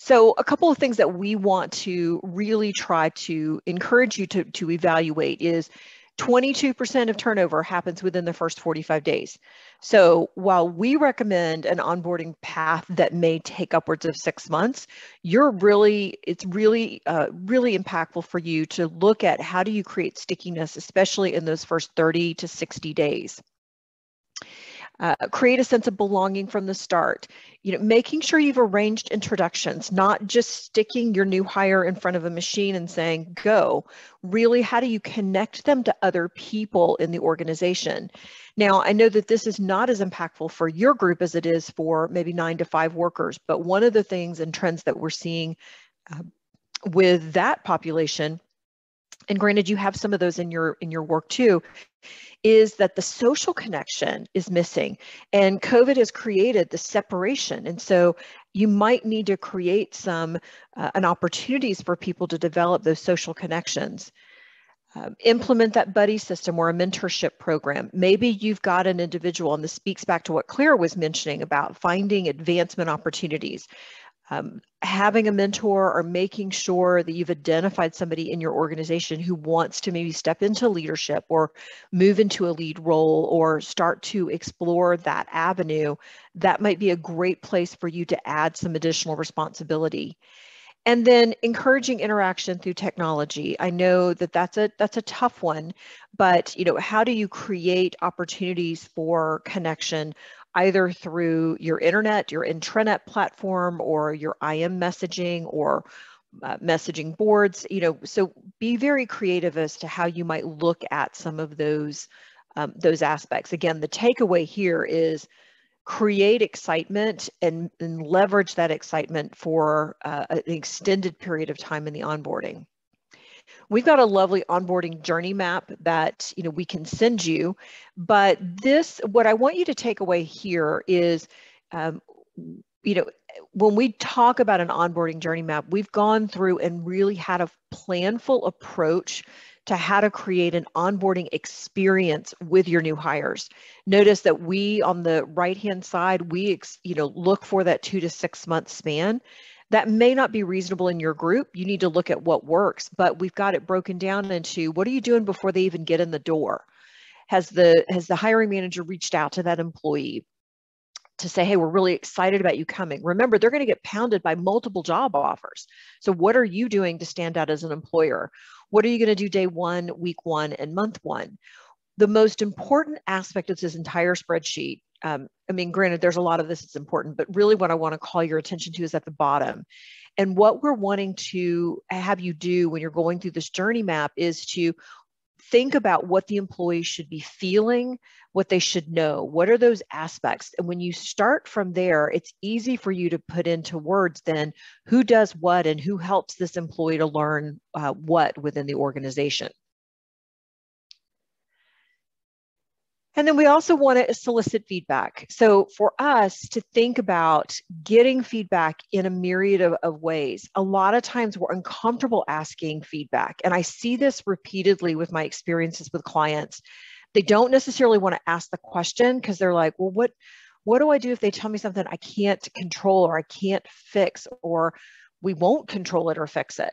so a couple of things that we want to really try to encourage you to, to evaluate is 22% of turnover happens within the first 45 days. So while we recommend an onboarding path that may take upwards of six months, you're really, it's really, uh, really impactful for you to look at how do you create stickiness, especially in those first 30 to 60 days. Uh, create a sense of belonging from the start. You know, making sure you've arranged introductions, not just sticking your new hire in front of a machine and saying, go. Really, how do you connect them to other people in the organization? Now, I know that this is not as impactful for your group as it is for maybe nine to five workers, but one of the things and trends that we're seeing uh, with that population and granted you have some of those in your in your work too is that the social connection is missing and covid has created the separation. And so you might need to create some uh, an opportunities for people to develop those social connections. Um, implement that buddy system or a mentorship program. Maybe you've got an individual, and this speaks back to what Claire was mentioning about finding advancement opportunities um, having a mentor or making sure that you've identified somebody in your organization who wants to maybe step into leadership or move into a lead role or start to explore that avenue, that might be a great place for you to add some additional responsibility. And then encouraging interaction through technology. I know that that's a that's a tough one, but you know, how do you create opportunities for connection either through your internet, your intranet platform, or your IM messaging or uh, messaging boards. You know, so be very creative as to how you might look at some of those um, those aspects. Again, the takeaway here is create excitement and, and leverage that excitement for uh, an extended period of time in the onboarding. We've got a lovely onboarding journey map that you know we can send you, but this, what I want you to take away here is, um, you know, when we talk about an onboarding journey map, we've gone through and really had a planful approach to how to create an onboarding experience with your new hires. Notice that we on the right hand side, we you know look for that two to six month span. That may not be reasonable in your group. You need to look at what works, but we've got it broken down into what are you doing before they even get in the door? Has the has the hiring manager reached out to that employee to say, hey, we're really excited about you coming. Remember, they're going to get pounded by multiple job offers. So, what are you doing to stand out as an employer? What are you going to do day one, week one, and month one? The most important aspect of this entire spreadsheet um, I mean, granted, there's a lot of this that's important, but really what I want to call your attention to is at the bottom. And what we're wanting to have you do when you're going through this journey map is to think about what the employee should be feeling, what they should know. What are those aspects? And when you start from there, it's easy for you to put into words then who does what and who helps this employee to learn uh, what within the organization. And then we also want to solicit feedback. So for us to think about getting feedback in a myriad of, of, ways, a lot of times we're uncomfortable asking feedback. And I see this repeatedly with my experiences with clients. They don't necessarily want to ask the question because they're like, well, what, what do I do if they tell me something I can't control or I can't fix or we won't control it or fix it?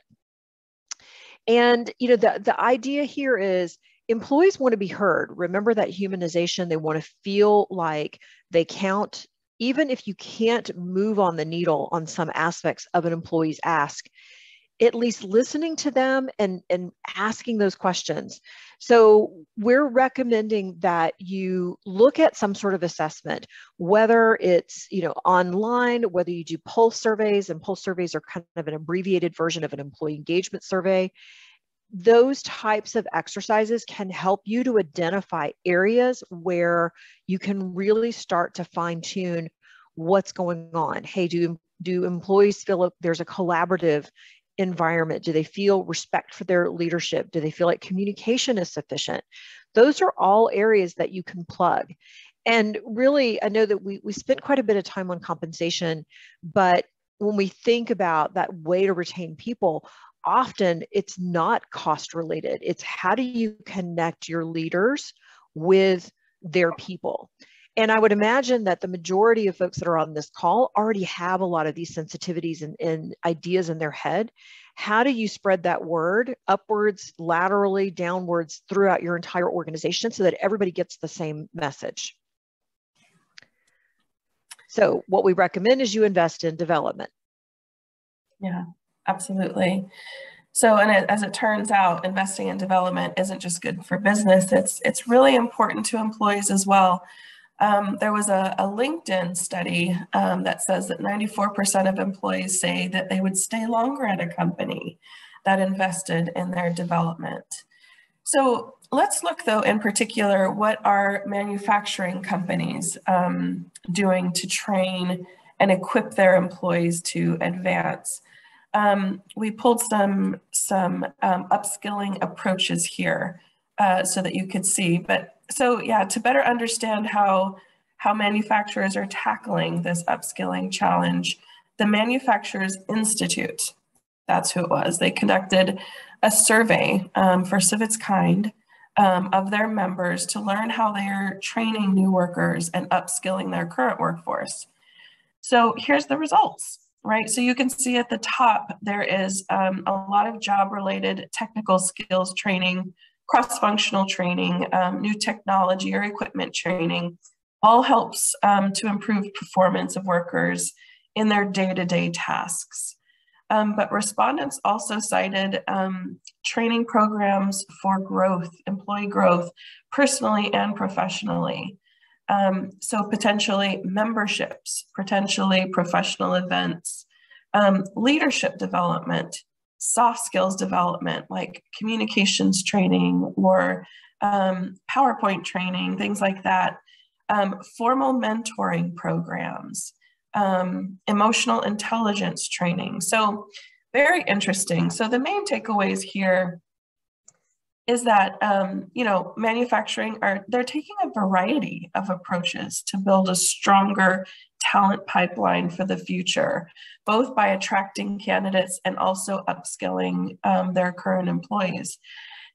And you know, the, the idea here is employees want to be heard. Remember that humanization. They want to feel like they count, even if you can't move on the needle on some aspects of an employee's ask, at least listening to them and, and asking those questions. So we're recommending that you look at some sort of assessment, whether it's you know online, whether you do pulse surveys, and pulse surveys are kind of an abbreviated version of an employee engagement survey those types of exercises can help you to identify areas where you can really start to fine tune what's going on. Hey, do, do employees feel there's a collaborative environment? Do they feel respect for their leadership? Do they feel like communication is sufficient? Those are all areas that you can plug. And really, I know that we, we spent quite a bit of time on compensation, but when we think about that way to retain people, often it's not cost related. It's how do you connect your leaders with their people? And I would imagine that the majority of folks that are on this call already have a lot of these sensitivities and, and ideas in their head. How do you spread that word upwards, laterally, downwards throughout your entire organization so that everybody gets the same message? So what we recommend is you invest in development. Yeah, absolutely. So, and as it turns out, investing in development isn't just good for business. It's it's really important to employees as well. Um, there was a, a LinkedIn study um, that says that 94% of employees say that they would stay longer at a company that invested in their development. So let's look though in particular, what are manufacturing companies um, doing to train and equip their employees to advance? Um, we pulled some, some um, upskilling approaches here uh, so that you could see, but so yeah, to better understand how, how manufacturers are tackling this upskilling challenge, the Manufacturers Institute, that's who it was, they conducted a survey um, first of its kind um, of their members to learn how they're training new workers and upskilling their current workforce. So here's the results, right? So you can see at the top, there is um, a lot of job related technical skills training cross-functional training, um, new technology or equipment training, all helps um, to improve performance of workers in their day-to-day -day tasks. Um, but respondents also cited um, training programs for growth, employee growth, personally and professionally. Um, so potentially memberships, potentially professional events, um, leadership development, soft skills development like communications training or um, PowerPoint training, things like that, um, formal mentoring programs, um, emotional intelligence training. So very interesting. So the main takeaways here is that um, you know manufacturing are they're taking a variety of approaches to build a stronger talent pipeline for the future, both by attracting candidates and also upskilling um, their current employees.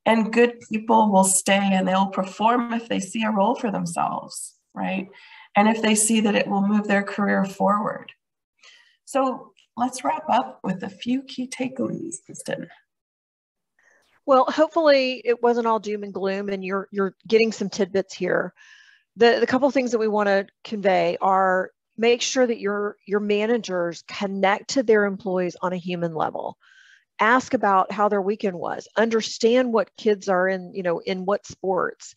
And good people will stay and they'll perform if they see a role for themselves, right? And if they see that it will move their career forward. So let's wrap up with a few key takeaways, Kristen. Well, hopefully it wasn't all doom and gloom and you're you're getting some tidbits here. The the couple things that we want to convey are make sure that your your managers connect to their employees on a human level. Ask about how their weekend was. Understand what kids are in you know in what sports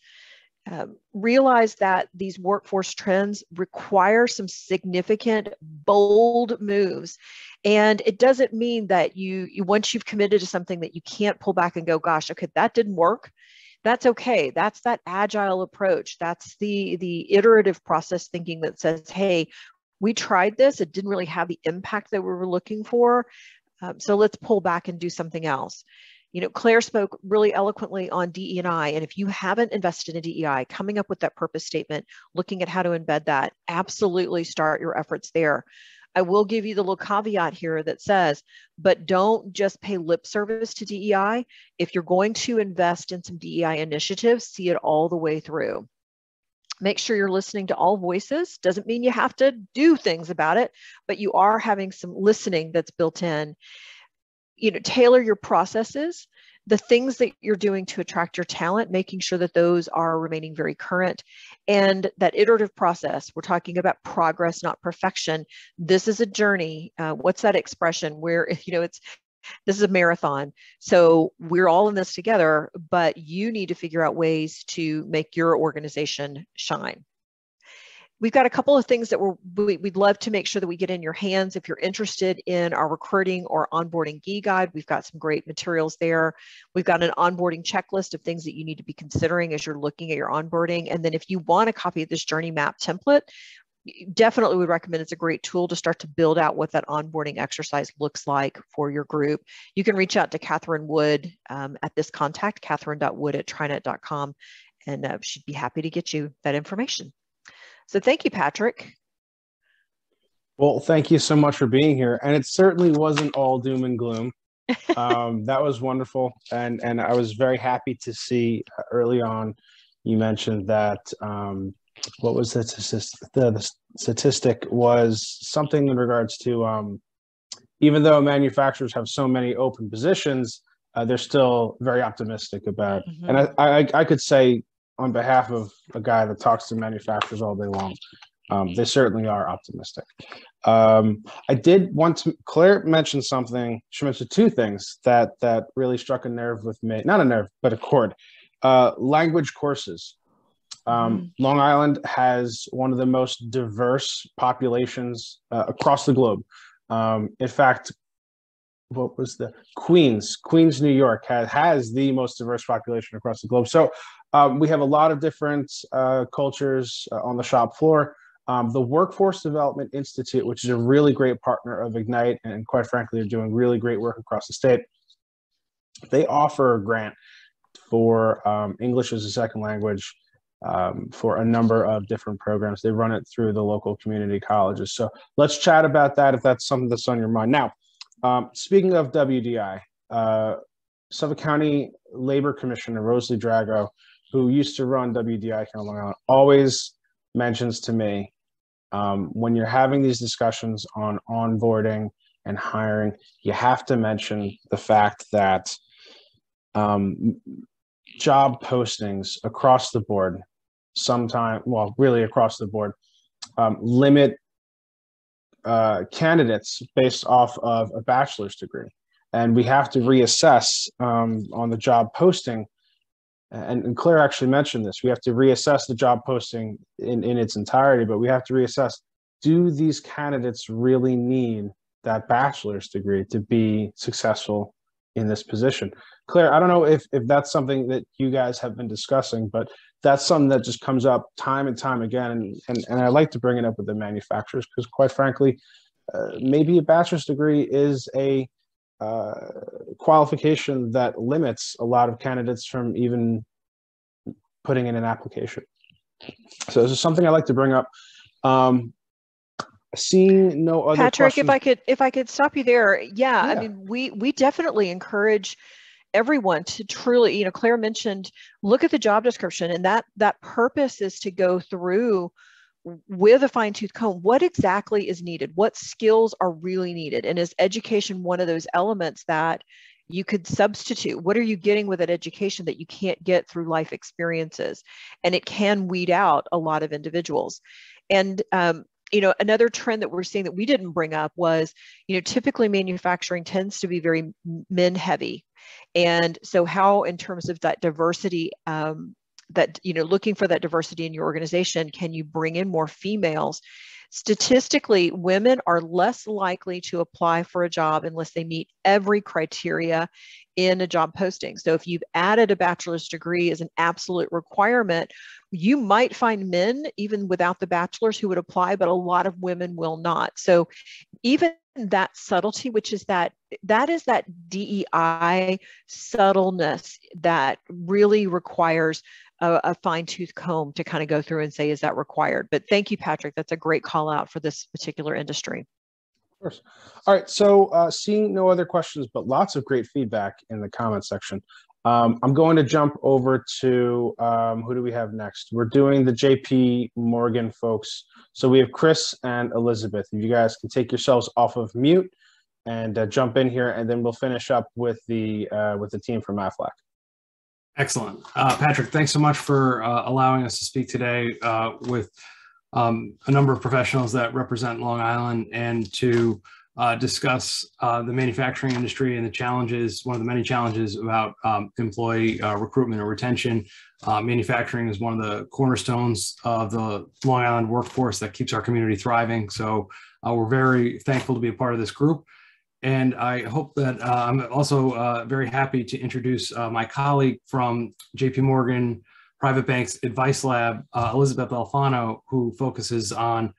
um, realize that these workforce trends require some significant bold moves. And it doesn't mean that you, you once you've committed to something that you can't pull back and go gosh okay that didn't work. That's okay. That's that agile approach. That's the the iterative process thinking that says hey we tried this. It didn't really have the impact that we were looking for. Um, so let's pull back and do something else you know claire spoke really eloquently on dei and if you haven't invested in dei coming up with that purpose statement looking at how to embed that absolutely start your efforts there I will give you the little caveat here that says, but don't just pay lip service to DEI. If you're going to invest in some DEI initiatives, see it all the way through. Make sure you're listening to all voices. Doesn't mean you have to do things about it, but you are having some listening that's built in. You know, tailor your processes the things that you're doing to attract your talent, making sure that those are remaining very current. And that iterative process, we're talking about progress, not perfection. This is a journey. Uh, what's that expression where, you know, it's, this is a marathon. So we're all in this together, but you need to figure out ways to make your organization shine we've got a couple of things that we're, we, would love to make sure that we get in your hands. If you're interested in our recruiting or onboarding GE guide, we've got some great materials there. We've got an onboarding checklist of things that you need to be considering as you're looking at your onboarding. And then if you want a copy of this journey map template, definitely would recommend it's a great tool to start to build out what that onboarding exercise looks like for your group. You can reach out to Kathryn Wood um, at this contact, kathryn.wood at trinet.com, and uh, she'd be happy to get you that information. So thank you, Patrick. Well, thank you so much for being here. And it certainly wasn't all doom and gloom. um, that was wonderful. And, and I was very happy to see early on you mentioned that um, what was the, the, the statistic was something in regards to um, even though manufacturers have so many open positions, uh, they're still very optimistic about. Mm-hmm. And I, I, I could say on behalf of a guy that talks to manufacturers all day long, um, they certainly are optimistic. Um, I did want to. Claire mentioned something. She mentioned two things that that really struck a nerve with me. Not a nerve, but a chord. Uh, language courses. Um, mm. Long Island has one of the most diverse populations uh, across the globe. Um, in fact, what was the Queens? Queens, New York has, has the most diverse population across the globe. So um, we have a lot of different uh, cultures uh, on the shop floor. Um, the Workforce Development Institute, which is a really great partner of Ignite, and quite frankly, they're doing really great work across the state. They offer a grant for um, English as a second language um, for a number of different programs. They run it through the local community colleges. So let's chat about that if that's something that's on your mind. Now, um, speaking of WDI, uh, Suffolk County Labor Commissioner Rosalie Drago, who used to run WDI County Long Island, always mentions to me um, when you're having these discussions on onboarding and hiring, you have to mention the fact that um, job postings across the board, sometime, well, really across the board, um, limit uh, candidates based off of a bachelor's degree. And we have to reassess um, on the job posting. And, and, Claire actually mentioned this. We have to reassess the job posting in, in its entirety, but we have to reassess do these candidates really need that bachelor's degree to be successful in this position? Claire, I don't know if, if that's something that you guys have been discussing, but that's something that just comes up time and time again. And, and, and I like to bring it up with the manufacturers because, quite frankly, uh, maybe a bachelor's degree is a uh, qualification that limits a lot of candidates from even putting in an application. So this is something I like to bring up. Um, seeing no other Patrick, questions. if I could if I could stop you there, yeah, yeah, I mean we we definitely encourage everyone to truly you know claire mentioned look at the job description and that that purpose is to go through with a fine tooth comb what exactly is needed? What skills are really needed? And is education one of those elements that you could substitute? What are you getting with an education that you can't get through life experiences? And it can weed out a lot of individuals. And um, you know another trend that we're seeing that we didn't bring up was you know typically manufacturing tends to be very men heavy. And so how in terms of that diversity um, that you know looking for that diversity in your organization can you bring in more females? Statistically women are less likely to apply for a job unless they meet every criteria in a job posting. So if you've added a bachelor's degree as an absolute requirement you might find men even without the bachelor's who would apply but a lot of women will not. So even that subtlety which is that that is that dei subtleness that really requires a, a fine-tooth comb to kind of go through and say is that required but thank you patrick that's a great call out for this particular industry of course all right so uh, seeing no other questions but lots of great feedback in the comment section um, I'm going to jump over to um, who do we have next? We're doing the JP Morgan folks. So we have Chris and Elizabeth. If you guys can take yourselves off of mute and uh, jump in here, and then we'll finish up with the uh, with the team from Aflac. Excellent, uh, Patrick. Thanks so much for uh, allowing us to speak today uh, with um, a number of professionals that represent Long Island and to uh, discuss uh, the manufacturing industry and the challenges, one of the many challenges about um, employee uh, recruitment or retention. Manufacturing is one of the cornerstones of the Long Island workforce that keeps our community thriving. So we're very thankful to be a part of this group. And I hope that uh, I'm also very happy to introduce my colleague from JP Morgan Private Bank's Advice Lab, Elizabeth Alfano, who focuses on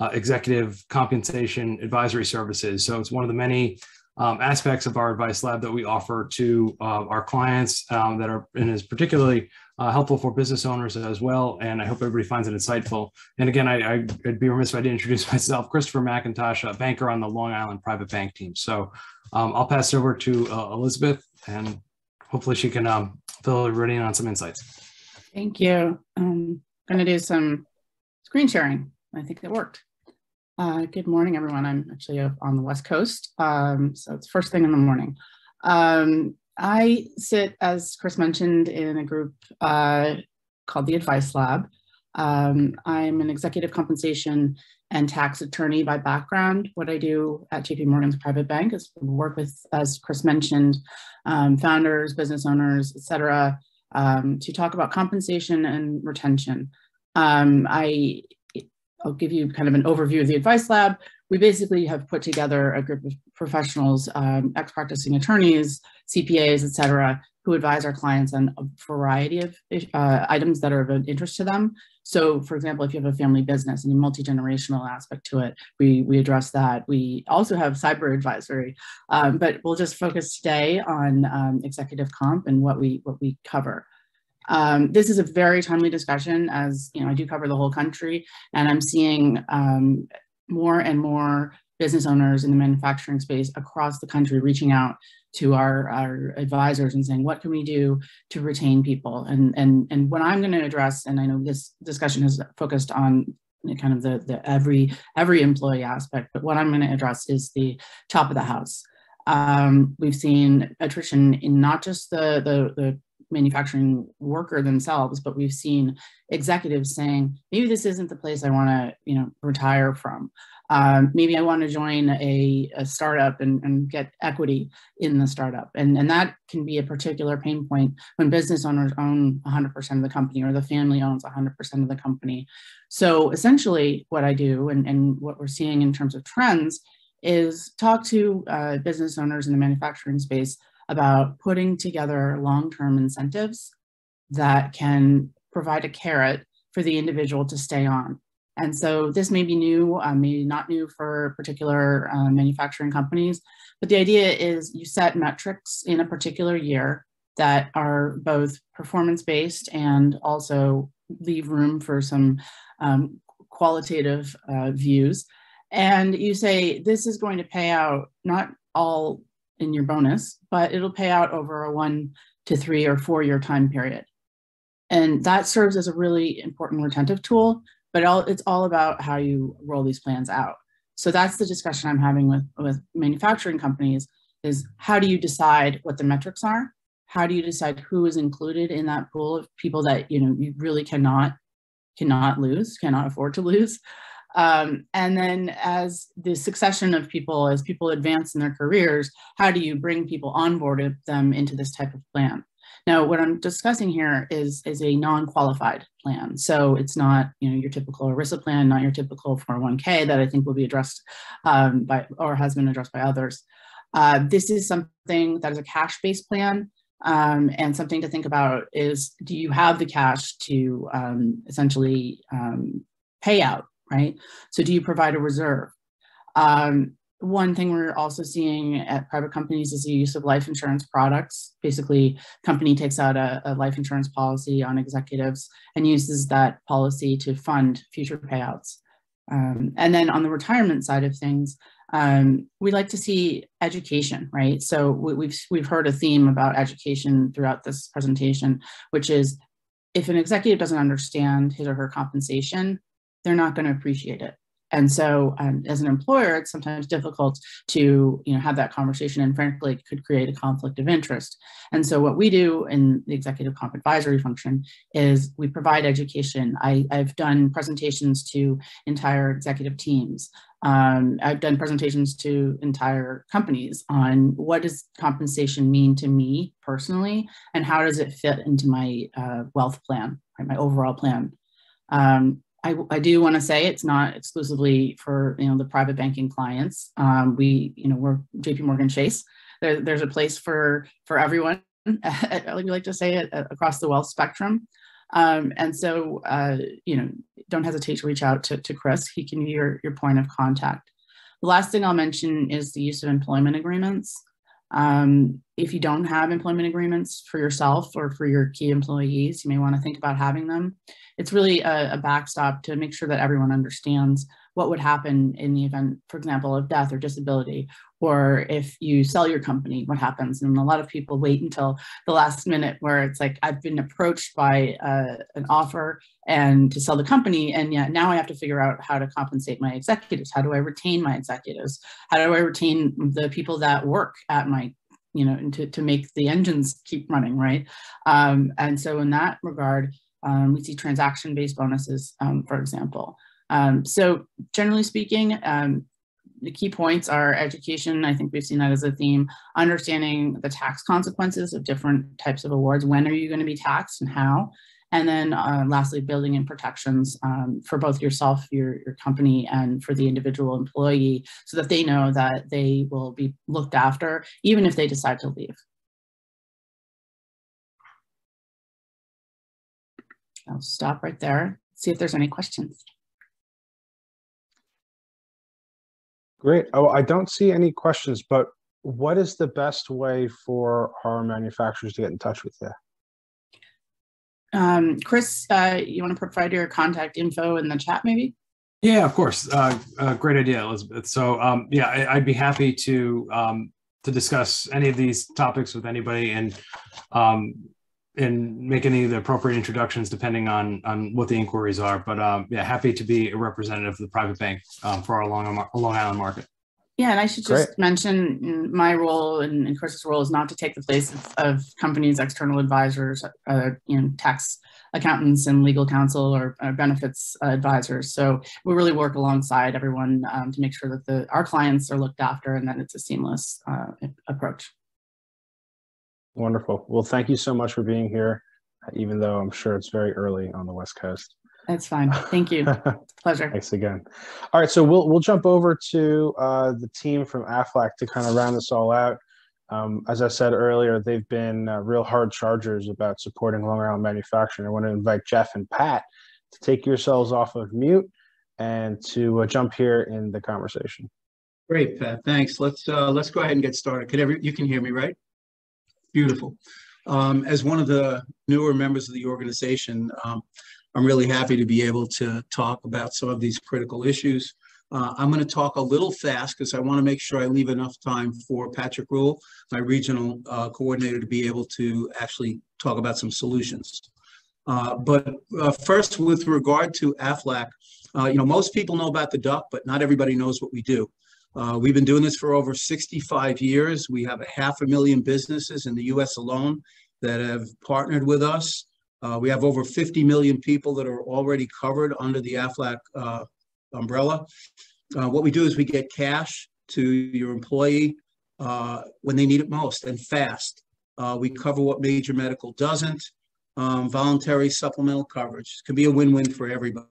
uh, executive compensation advisory services. So it's one of the many um, aspects of our advice lab that we offer to uh, our clients um, that are and is particularly uh, helpful for business owners as well. And I hope everybody finds it insightful. And again, I, would be remiss if I didn't introduce myself, Christopher McIntosh, a banker on the Long Island Private Bank team. So um, I'll pass it over to uh, Elizabeth and hopefully she can um, fill everybody in on some insights. Thank you. I'm going to do some screen sharing. I think it worked. Uh, good morning, everyone. I'm actually on the West Coast, um, so it's first thing in the morning. Um, I sit, as Chris mentioned, in a group uh, called the Advice Lab. Um, I'm an executive compensation and tax attorney by background. What I do at JP Morgan's private bank is work with, as Chris mentioned, um, founders, business owners, et cetera, um, to talk about compensation and retention. Um, I, I'll give you kind of an overview of the Advice Lab. We basically have put together a group of professionals, um, ex-practicing attorneys, CPAs, et cetera, who advise our clients on a variety of uh, items that are of interest to them. So for example, if you have a family business and a multi-generational aspect to it, we, we address that. We also have cyber advisory, um, but we'll just focus today on um, executive comp and what we, what we cover. Um, this is a very timely discussion as you know I do cover the whole country and I'm seeing um, more and more business owners in the manufacturing space across the country reaching out to our, our advisors and saying, what can we do to retain people? And, and, and what I'm going to address, and I know this discussion has focused on kind of the, the every, every employee aspect, but what I'm going to address is the top of the house. Um, we've seen attrition in not just the, the, the manufacturing worker themselves, but we've seen executives saying, maybe this isn't the place I want to, you know, retire from. Um, maybe I want to join a, a startup and, and, get equity in the startup. And, and that can be a particular pain point when business owners own 100% of the company or the family owns 100% of the company. So essentially what I do and, and what we're seeing in terms of trends is talk to uh, business owners in the manufacturing space about putting together long-term incentives that can provide a carrot for the individual to stay on. And so this may be new, uh, maybe not new for particular uh, manufacturing companies, but the idea is you set metrics in a particular year that are both performance-based and also leave room for some um, qualitative uh, views. And you say, this is going to pay out not all in your bonus, but it'll pay out over a one to three or four year time period. And that serves as a really important retentive tool, but it's all about how you roll these plans out. So that's the discussion I'm having with, with manufacturing companies is how do you decide what the metrics are? How do you decide who is included in that pool of people that you know you really cannot cannot lose, cannot afford to lose? Um, and then as the succession of people, as people advance in their careers, how do you bring people onboard them into this type of plan? Now, what I'm discussing here is, is a non-qualified plan. So it's not you know, your typical ERISA plan, not your typical 401k that I think will be addressed um, by, or has been addressed by others. Uh, this is something that is a cash-based plan. Um, and something to think about is, do you have the cash to um, essentially um, pay out right? So do you provide a reserve? Um, one thing we're also seeing at private companies is the use of life insurance products. Basically, company takes out a, a, life insurance policy on executives and uses that policy to fund future payouts. Um, and then on the retirement side of things, um, we like to see education, right? So we, we've we've heard a theme about education throughout this presentation, which is if an executive doesn't understand his or her compensation, they're not going to appreciate it. And so um, as an employer, it's sometimes difficult to you know, have that conversation and frankly it could create a conflict of interest. And so what we do in the executive comp advisory function is we provide education. I, have done presentations to entire executive teams. Um, I've done presentations to entire companies on what does compensation mean to me personally and how does it fit into my uh, wealth plan, right, my overall plan. Um, I, I do want to say it's not exclusively for you know the private banking clients. Um, we you know we're J.P. Morgan Chase. There, there's a place for for everyone. We like to say it across the wealth spectrum. Um, and so uh, you know don't hesitate to reach out to, to Chris. He can be your, your point of contact. The last thing I'll mention is the use of employment agreements. Um, if you don't have employment agreements for yourself or for your key employees, you may want to think about having them. It's really a, a backstop to make sure that everyone understands what would happen in the event, for example, of death or disability, or if you sell your company, what happens? And a lot of people wait until the last minute where it's like, I've been approached by uh, an offer and to sell the company, and yet now I have to figure out how to compensate my executives. How do I retain my executives? How do I retain the people that work at my you know, to, to make the engines keep running, right? Um, and so in that regard, um, we see transaction-based bonuses, um, for example. Um, so generally speaking, um, the key points are education. I think we've seen that as a theme. Understanding the tax consequences of different types of awards. When are you going to be taxed and how? And then uh, lastly, building in protections um, for both yourself, your, your company, and for the individual employee so that they know that they will be looked after even if they decide to leave. I'll stop right there, see if there's any questions. Great. Oh, I don't see any questions, but what is the best way for our manufacturers to get in touch with you? Um, Chris, uh, you want to provide your contact info in the chat maybe? Yeah, of course. Uh, uh, great idea, Elizabeth. So um, yeah, I, would be happy to um, to discuss any of these topics with anybody and um, and make any of the appropriate introductions depending on on what the inquiries are. But um, yeah, happy to be a representative of the private bank um, for our Long, Long Island market. Yeah, and I should just Great. mention my role and, and, Chris's role is not to take the place of, of companies, external advisors, uh, you know, tax accountants and legal counsel or uh, benefits uh, advisors. So we really work alongside everyone um, to make sure that the our clients are looked after and that it's a seamless uh, approach. Wonderful. Well, thank you so much for being here, even though I'm sure it's very early on the West Coast. That's fine. Thank you. pleasure. Thanks again. All right, so we'll we'll jump over to uh, the team from AFLAC to kind of round this all out. Um, as I said earlier, they've been uh, real hard chargers about supporting Long Island manufacturing. I want to invite Jeff and Pat to take yourselves off of mute and to uh, jump here in the conversation. Great, Pat. Thanks. Let's uh, let's go ahead and get started. Can every you can hear me, right? Beautiful. Um, as one of the newer members of the organization, um, I'm really happy to be able to talk about some of these critical issues. Uh, I'm going to talk a little fast because I want to make sure I leave enough time for Patrick Rule, my regional uh, coordinator, to be able to actually talk about some solutions. Uh, but uh, first, with regard to AFLAC, uh, you know, most people know about the duck, but not everybody knows what we do. Uh, we've been doing this for over 65 years. We have a half a million businesses in the U.S. alone that have partnered with us. Uh, we have over 50 million people that are already covered under the AFLAC uh, umbrella. Uh, what we do is we get cash to your employee uh, when they need it most and fast. Uh, we cover what major medical doesn't. Um, voluntary supplemental coverage can be a win-win for everybody.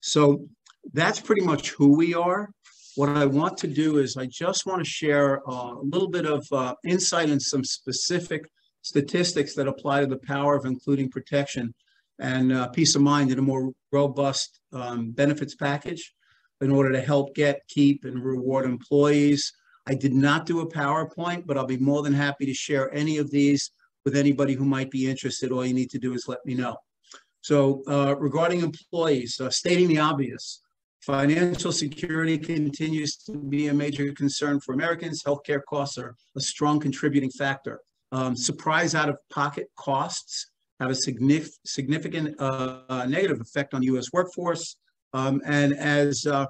So that's pretty much who we are. What I want to do is I just want to share uh, a little bit of uh, insight and some specific statistics that apply to the power of including protection and uh, peace of mind in a more robust um, benefits package in order to help get, keep, and reward employees. I did not do a PowerPoint, but I'll be more than happy to share any of these with anybody who might be interested. All you need to do is let me know. So uh, regarding employees, uh, stating the obvious, Financial security continues to be a major concern for Americans. Healthcare costs are a strong contributing factor. Um, surprise out of pocket costs have a significant, significant uh, uh, negative effect on the U.S. workforce. Um, and as, uh,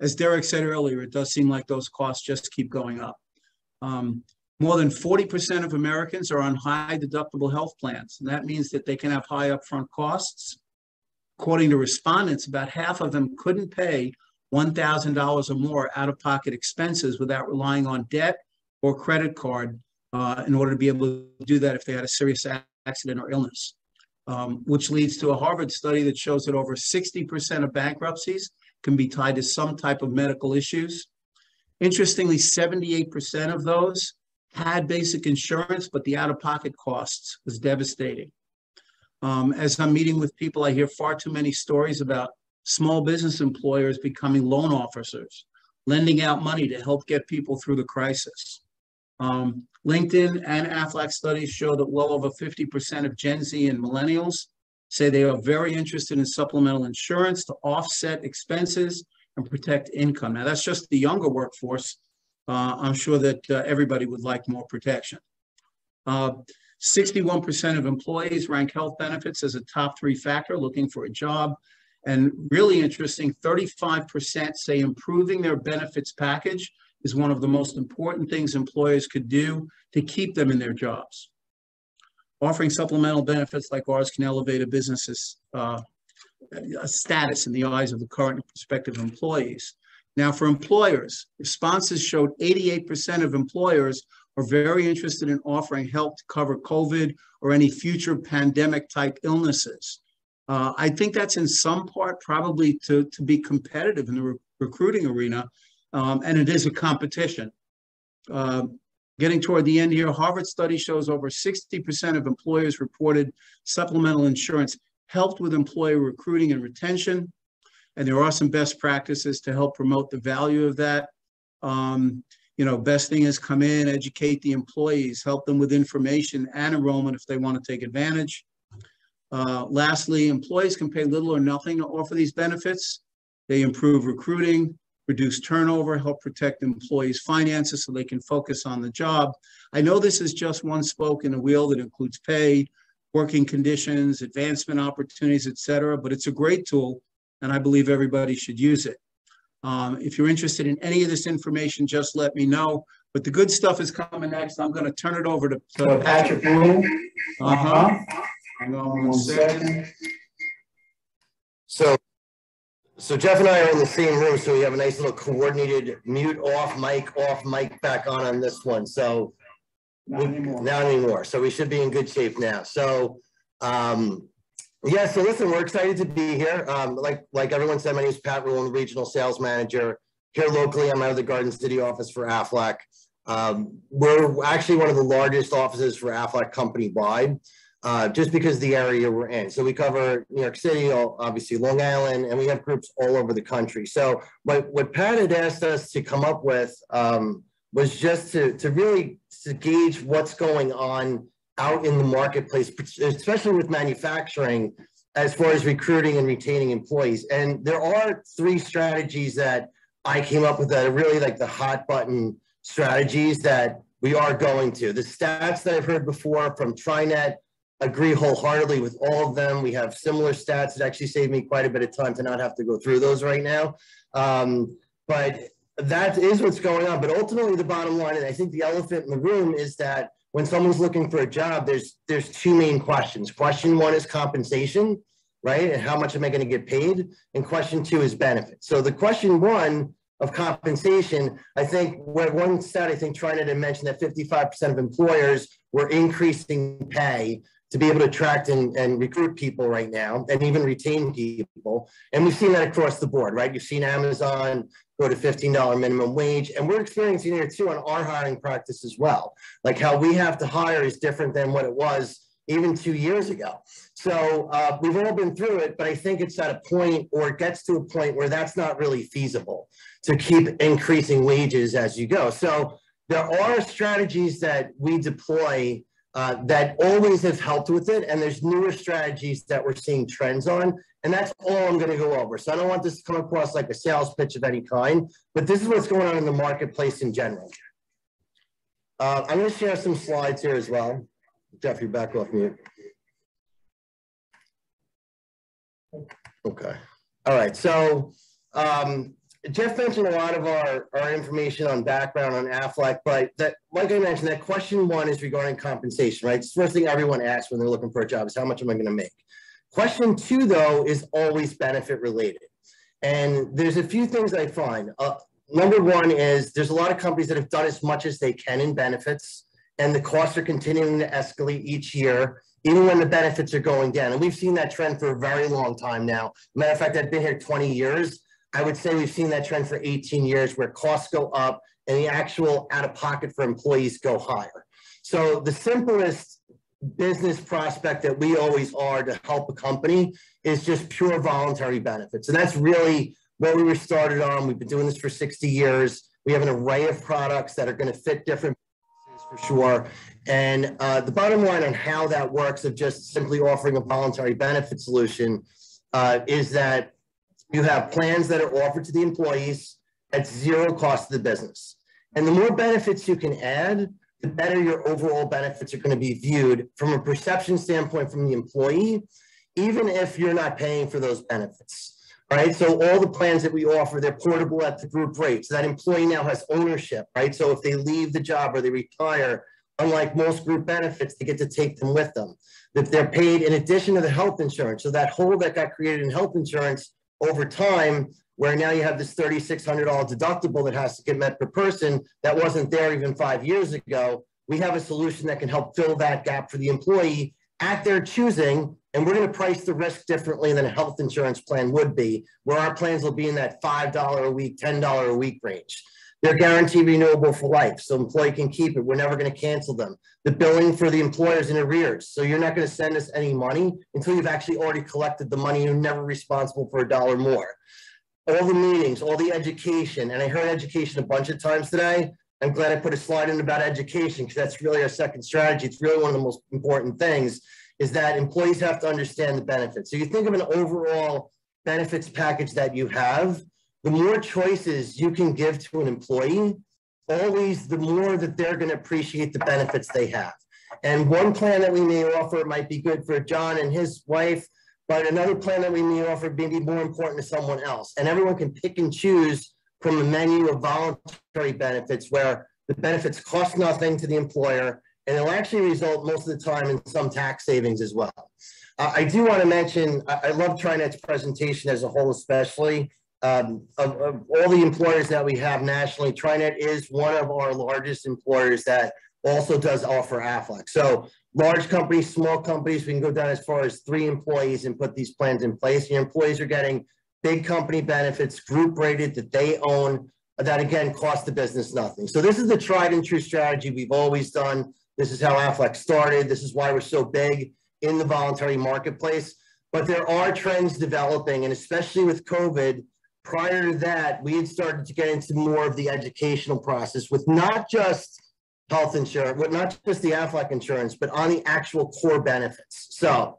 as Derek said earlier, it does seem like those costs just keep going up. Um, more than 40% of Americans are on high deductible health plans. And that means that they can have high upfront costs According to respondents, about half of them couldn't pay $1,000 or more out of pocket expenses without relying on debt or credit card uh, in order to be able to do that if they had a serious accident or illness. Um, which leads to a Harvard study that shows that over 60% of bankruptcies can be tied to some type of medical issues. Interestingly, 78% of those had basic insurance, but the out of pocket costs was devastating. Um, as I'm meeting with people, I hear far too many stories about small business employers becoming loan officers, lending out money to help get people through the crisis. Um, LinkedIn and AFLAC studies show that well over 50% of Gen Z and millennials say they are very interested in supplemental insurance to offset expenses and protect income. Now, that's just the younger workforce. Uh, I'm sure that uh, everybody would like more protection. 61% uh, of employees rank health benefits as a top three factor looking for a job. And really interesting, 35% say improving their benefits package is one of the most important things employers could do to keep them in their jobs. Offering supplemental benefits like ours can elevate a business's uh, status in the eyes of the current and prospective employees. Now, for employers, responses showed 88% of employers are very interested in offering help to cover COVID or any future pandemic type illnesses. Uh, I think that's in some part probably to, to be competitive in the re recruiting arena, um, and it is a competition. Uh, getting toward the end here, Harvard study shows over 60% of employers reported supplemental insurance helped with employee recruiting and retention. And there are some best practices to help promote the value of that. Um, you know, best thing is come in, educate the employees, help them with information and enrollment if they want to take advantage. Uh, lastly, employees can pay little or nothing to offer these benefits. They improve recruiting, reduce turnover, help protect employees' finances so they can focus on the job. I know this is just one spoke in a wheel that includes pay, working conditions, advancement opportunities, et cetera, but it's a great tool and I believe everybody should use it. Um, if you're interested in any of this information, just let me know. But the good stuff is coming next. I'm going to turn it over to, to Patrick Uh-huh. Hang on one second. So, so Jeff and I are in the same room, so we have a nice little coordinated mute off, mic off, mic back on on this one. So not anymore. Not anymore. So we should be in good shape now. So, um, yeah, so listen, we're excited to be here. Um, like, like everyone said, my name is Pat Rulin, Regional Sales Manager. Here locally, I'm out of the Garden City office for Aflac. Um, we're actually one of the largest offices for Aflac company-wide, uh, just because the area we're in. So we cover New York City, obviously Long Island, and we have groups all over the country. So what, what Pat had asked us to come up with um, was just to, to really to gauge what's going on out in the marketplace, especially with manufacturing, as far as recruiting and retaining employees. And there are three strategies that I came up with that are really like the hot button strategies that we are going to. The stats that I've heard before from TriNet agree wholeheartedly with all of them. We have similar stats that actually saved me quite a bit of time to not have to go through those right now. Um, but that is what's going on. But ultimately, the bottom line, and I think the elephant in the room is that when someone's looking for a job, there's there's two main questions. Question one is compensation, right? And how much am I going to get paid? And question two is benefits. So the question one of compensation, I think where one stat I think trying to mention that 55% of employers were increasing pay to be able to attract and, and recruit people right now and even retain people. And we've seen that across the board, right? You've seen Amazon go to $15 minimum wage. And we're experiencing here too on our hiring practice as well. Like how we have to hire is different than what it was even two years ago. So uh, we've all been through it, but I think it's at a point or it gets to a point where that's not really feasible to keep increasing wages as you go. So there are strategies that we deploy uh, that always have helped with it. And there's newer strategies that we're seeing trends on. And that's all I'm going to go over. So I don't want this to come across like a sales pitch of any kind, but this is what's going on in the marketplace in general. Uh, I'm going to share some slides here as well. Jeff, you're back off mute. Okay. All right. So um, Jeff mentioned a lot of our, our information on background on Aflac, but that, like I mentioned, that question one is regarding compensation, right? It's the first thing everyone asks when they're looking for a job is how much am I going to make? Question two, though, is always benefit related. And there's a few things I find. Uh, number one is there's a lot of companies that have done as much as they can in benefits, and the costs are continuing to escalate each year, even when the benefits are going down. And we've seen that trend for a very long time now. Matter of fact, I've been here 20 years I would say we've seen that trend for 18 years where costs go up and the actual out of pocket for employees go higher. So the simplest business prospect that we always are to help a company is just pure voluntary benefits. And that's really what we were started on. We've been doing this for 60 years. We have an array of products that are going to fit different for sure. And uh, the bottom line on how that works of just simply offering a voluntary benefit solution uh, is that You have plans that are offered to the employees at zero cost to the business. And the more benefits you can add, the better your overall benefits are going to be viewed from a perception standpoint from the employee, even if you're not paying for those benefits. Right. So all the plans that we offer, they're portable at the group rate. So that employee now has ownership, right? So if they leave the job or they retire, unlike most group benefits, they get to take them with them. That they're paid in addition to the health insurance. So that hole that got created in health insurance over time, where now you have this $3,600 deductible that has to get met per person that wasn't there even five years ago. We have a solution that can help fill that gap for the employee at their choosing. And we're going to price the risk differently than a health insurance plan would be, where our plans will be in that $5 a week, $10 a week range. They're guaranteed renewable for life, so employee can keep it. We're never going to cancel them. The billing for the employers in arrears, so you're not going to send us any money until you've actually already collected the money. You're never responsible for a dollar more. All the meetings, all the education, and I heard education a bunch of times today. I'm glad I put a slide in about education because that's really our second strategy. It's really one of the most important things is that employees have to understand the benefits. So you think of an overall benefits package that you have, the more choices you can give to an employee, always the more that they're going to appreciate the benefits they have. And one plan that we may offer might be good for John and his wife, but another plan that we may offer may be more important to someone else. And everyone can pick and choose from a menu of voluntary benefits where the benefits cost nothing to the employer and it'll actually result most of the time in some tax savings as well. Uh, I do want to mention, I, I love TriNet's presentation as a whole, especially um, of, of, all the employers that we have nationally, TriNet is one of our largest employers that also does offer AFLAC. So large companies, small companies, we can go down as far as three employees and put these plans in place. Your employees are getting big company benefits, group rated that they own, that again cost the business nothing. So this is the tried and true strategy we've always done. This is how AFLAC started. This is why we're so big in the voluntary marketplace. But there are trends developing, and especially with COVID, prior to that, we had started to get into more of the educational process with not just health insurance, with not just the AFLAC insurance, but on the actual core benefits. So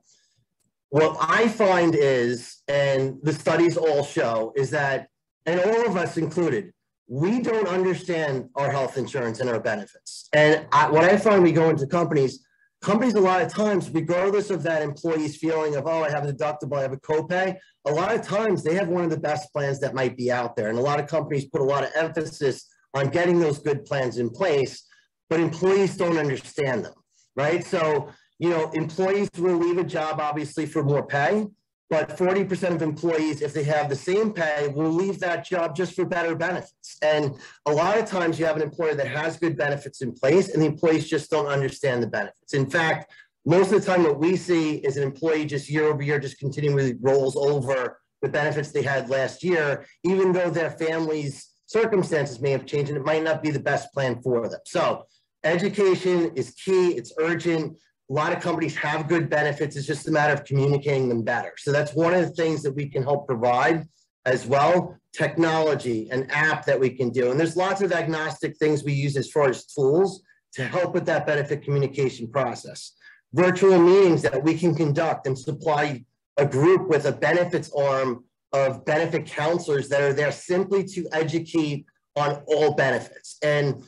what I find is, and the studies all show, is that, and all of us included, we don't understand our health insurance and our benefits. And I, what I find we go into companies, companies a lot of times, regardless of that employee's feeling of, oh, I have a deductible, I have a copay, a lot of times they have one of the best plans that might be out there. And a lot of companies put a lot of emphasis on getting those good plans in place, but employees don't understand them, right? So, you know, employees will leave a job obviously for more pay, but 40% of employees, if they have the same pay, will leave that job just for better benefits. And a lot of times you have an employer that has good benefits in place and the employees just don't understand the benefits. In fact, most of the time what we see is an employee just year over year just continually rolls over the benefits they had last year, even though their family's circumstances may have changed and it might not be the best plan for them. So education is key, it's urgent a lot of companies have good benefits. It's just a matter of communicating them better. So that's one of the things that we can help provide as well. Technology, an app that we can do. And there's lots of agnostic things we use as far as tools to help with that benefit communication process. Virtual meetings that we can conduct and supply a group with a benefits arm of benefit counselors that are there simply to educate on all benefits. And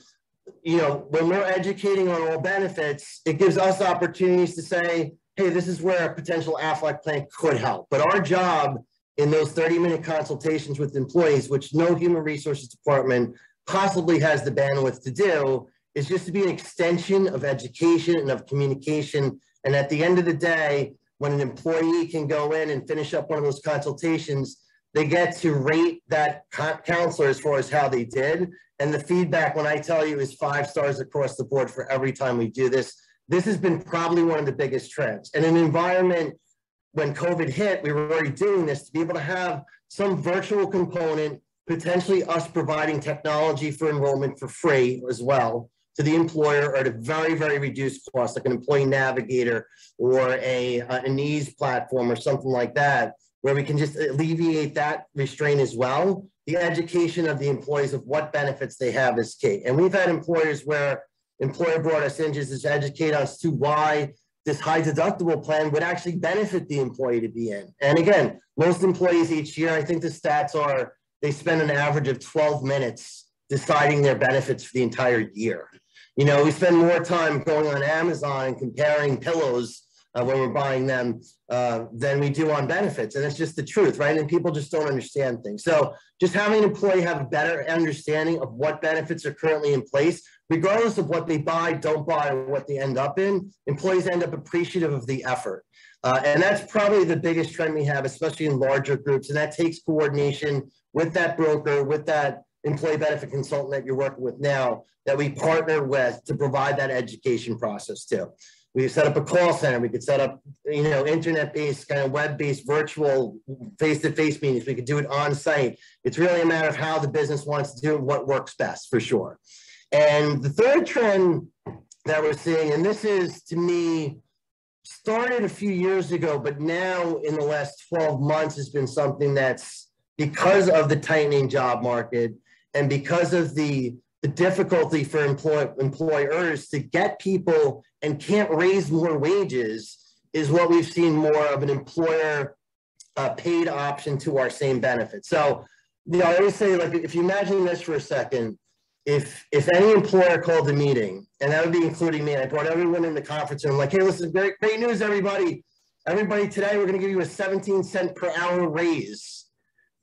you know, when we're educating on all benefits, it gives us opportunities to say, hey, this is where a potential AFLAC plan could help. But our job in those 30 minute consultations with employees, which no human resources department possibly has the bandwidth to do, is just to be an extension of education and of communication. And at the end of the day, when an employee can go in and finish up one of those consultations, they get to rate that counselor as far as how they did. And the feedback, when I tell you, is five stars across the board for every time we do this. This has been probably one of the biggest trends. In an environment when COVID hit, we were already doing this to be able to have some virtual component, potentially us providing technology for enrollment for free as well to the employer at a very, very reduced cost, like an employee navigator or a, uh, an Ease platform or something like that, where we can just alleviate that restraint as well the education of the employees of what benefits they have is key. And we've had employers where employer brought us in just to educate us to why this high deductible plan would actually benefit the employee to be in. And again, most employees each year, I think the stats are they spend an average of 12 minutes deciding their benefits for the entire year. You know, we spend more time going on Amazon and comparing pillows uh, when we're buying them uh, than we do on benefits. And it's just the truth, right? And people just don't understand things. So just having an employee have a better understanding of what benefits are currently in place, regardless of what they buy, don't buy, or what they end up in, employees end up appreciative of the effort. Uh, and that's probably the biggest trend we have, especially in larger groups. And that takes coordination with that broker, with that employee benefit consultant that you're working with now, that we partner with to provide that education process too. We set up a call center. We could set up, you know, internet-based, kind of web-based, virtual, face-to-face meetings. We could do it on site. It's really a matter of how the business wants to do it, what works best, for sure. And the third trend that we're seeing, and this is to me started a few years ago, but now in the last 12 months has been something that's because of the tightening job market and because of the the difficulty for employ, employers to get people and can't raise more wages is what we've seen more of an employer uh, paid option to our same benefit. So, you know, I always say, like, if you imagine this for a second, if if any employer called a meeting, and that would be including me, I brought everyone in the conference room, like, hey, listen, great, great news, everybody. Everybody, today we're going to give you a 17 cent per hour raise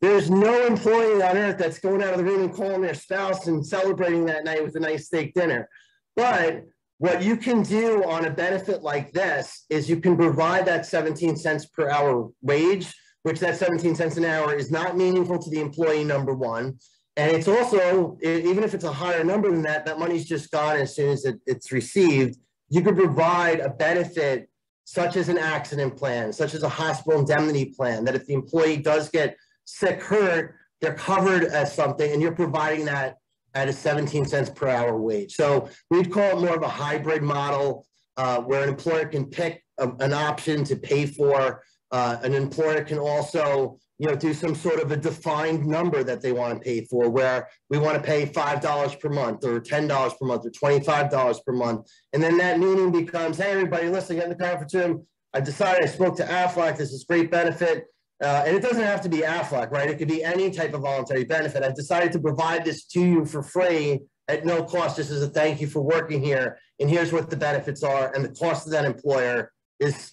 there's no employee on earth that's going out of the room and calling their spouse and celebrating that night with a nice steak dinner. But what you can do on a benefit like this is you can provide that 17 cents per hour wage, which that 17 cents an hour is not meaningful to the employee, number one. And it's also, even if it's a higher number than that, that money's just gone as soon as it, it's received. You could provide a benefit such as an accident plan, such as a hospital indemnity plan, that if the employee does get sick, hurt, they're covered as something, and you're providing that at a 17 cents per hour wage. So we'd call it more of a hybrid model uh, where an employer can pick a, an option to pay for. Uh, an employer can also, you know, do some sort of a defined number that they want to pay for, where we want to pay five dollars per month, or ten dollars per month, or twenty-five dollars per month, and then that meeting becomes, hey, everybody, listen, get in the conference room. I decided I spoke to Aflac. This is great benefit. Uh, and it doesn't have to be Aflac, right? It could be any type of voluntary benefit. I've decided to provide this to you for free at no cost, just as a thank you for working here. And here's what the benefits are. And the cost of that employer is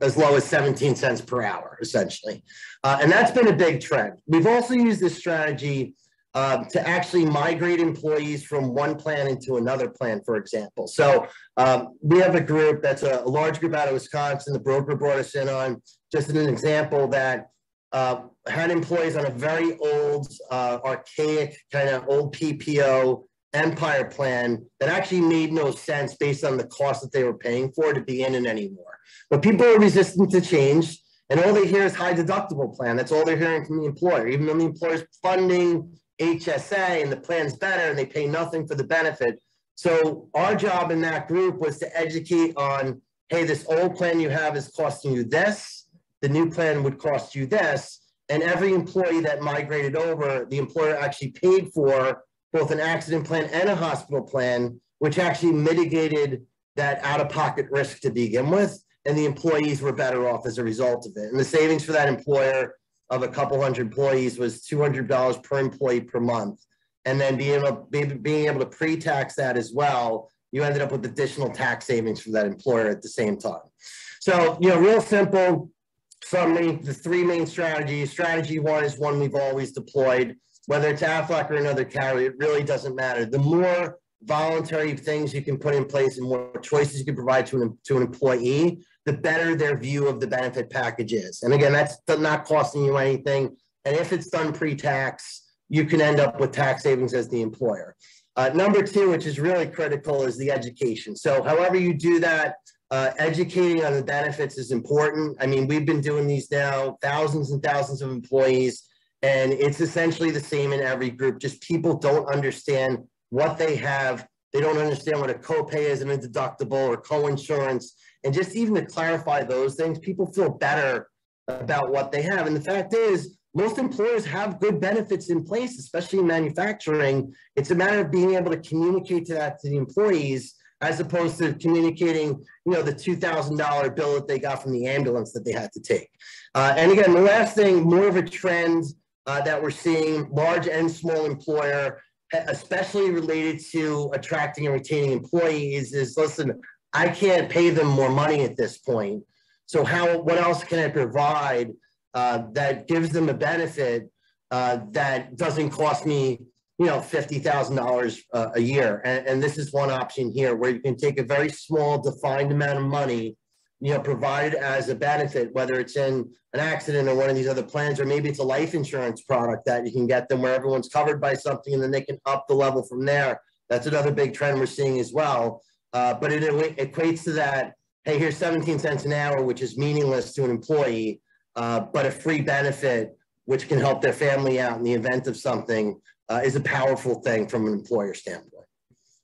as low as 17 cents per hour, essentially. Uh, and that's been a big trend. We've also used this strategy uh, to actually migrate employees from one plan into another plan, for example. So um, we have a group that's a, a, large group out of Wisconsin. The broker brought us in on just an example that uh, had employees on a very old, uh, archaic kind of old PPO Empire plan that actually made no sense based on the cost that they were paying for to be in it anymore. But people are resistant to change, and all they hear is high deductible plan. That's all they're hearing from the employer, even though the employer's funding HSA and the plan's better and they pay nothing for the benefit. So our job in that group was to educate on, hey, this old plan you have is costing you this, the new plan would cost you this, and every employee that migrated over, the employer actually paid for both an accident plan and a hospital plan, which actually mitigated that out-of-pocket risk to begin with, and the employees were better off as a result of it. And the savings for that employer of a couple hundred employees was $200 per employee per month. And then being able, being able to pre-tax that as well, you ended up with additional tax savings for that employer at the same time. So, you know, real simple summary, the three main strategies. Strategy one is one we've always deployed, whether it's Aflac or another carrier, it really doesn't matter. The more voluntary things you can put in place and more choices you can provide to an, to an employee, the better their view of the benefit package is. And again, that's not costing you anything. And if it's done pre-tax, you can end up with tax savings as the employer. Uh, number two, which is really critical, is the education. So however you do that, uh, educating on the benefits is important. I mean, we've been doing these now, thousands and thousands of employees, and it's essentially the same in every group. Just people don't understand what they have. They don't understand what a copay is and a deductible or co-insurance. And just even to clarify those things, people feel better about what they have. And the fact is, most employers have good benefits in place, especially in manufacturing. It's a matter of being able to communicate to that to the employees as opposed to communicating, you know, the $2,000 bill that they got from the ambulance that they had to take. Uh, and again, the last thing, more of a trend uh, that we're seeing, large and small employer, especially related to attracting and retaining employees is, listen, I can't pay them more money at this point. So how, what else can I provide uh, that gives them a benefit uh, that doesn't cost me you know, $50,000 uh, a year. And, and, this is one option here where you can take a very small defined amount of money, you know, provided as a benefit, whether it's in an accident or one of these other plans, or maybe it's a life insurance product that you can get them where everyone's covered by something and then they can up the level from there. That's another big trend we're seeing as well. Uh, but it, equates to that, hey, here's 17 cents an hour, which is meaningless to an employee, uh, but a free benefit, which can help their family out in the event of something uh, is a powerful thing from an employer standpoint.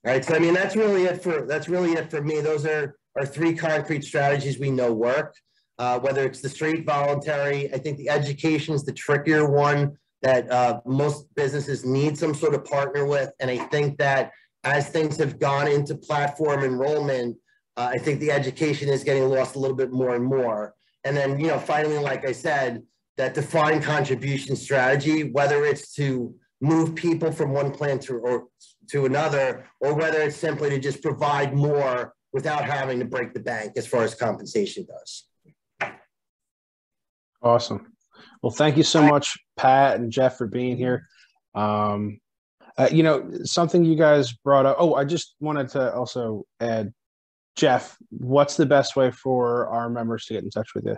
All right, so I mean that's really it for that's really it for me. Those are our three concrete strategies we know work. Uh, whether it's the straight voluntary, I think the education is the trickier one that uh, most businesses need some sort of partner with, and I think that as things have gone into platform enrollment, uh, I think the education is getting lost a little bit more and more. And then, you know, finally, like I said, that defined contribution strategy, whether it's to move people from one plan to or to another, or whether it's simply to just provide more without having to break the bank as far as compensation goes. Awesome. Well, thank you so much, Pat and Jeff, for being here. Um, uh, you know, something you guys brought up. Oh, I just wanted to also add, Jeff, what's the best way for our members to get in touch with you?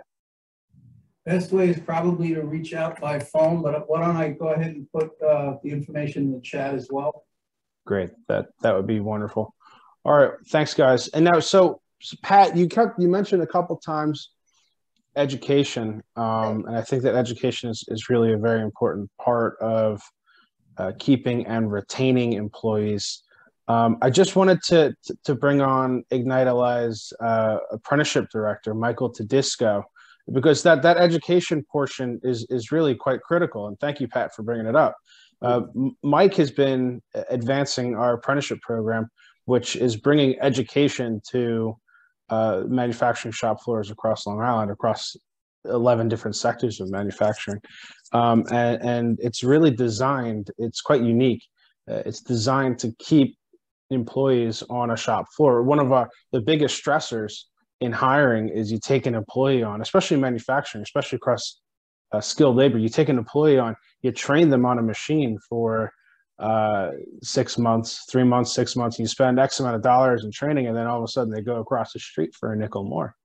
Best way is probably to reach out by phone, but why don't I go ahead and put uh, the information in the chat as well? Great, that that would be wonderful. All right, thanks, guys. And now, so, so Pat, you kept, you mentioned a couple times education, um, and I think that education is is really a very important part of uh, keeping and retaining employees. Um, I just wanted to to bring on Ignite LI's uh, apprenticeship director, Michael Todisco because that that education portion is is really quite critical. And thank you, Pat, for bringing it up. Uh, Mike has been advancing our apprenticeship program, which is bringing education to uh, manufacturing shop floors across Long Island, across 11 different sectors of manufacturing. Um, and, and, it's really designed, it's quite unique. Uh, it's designed to keep employees on a shop floor. One of our, the biggest stressors in hiring is you take an employee on, especially manufacturing, especially across uh, skilled labor. You take an employee on, you train them on a machine for uh, six months, three months, six months. You spend X amount of dollars in training, and then all of a sudden they go across the street for a nickel more.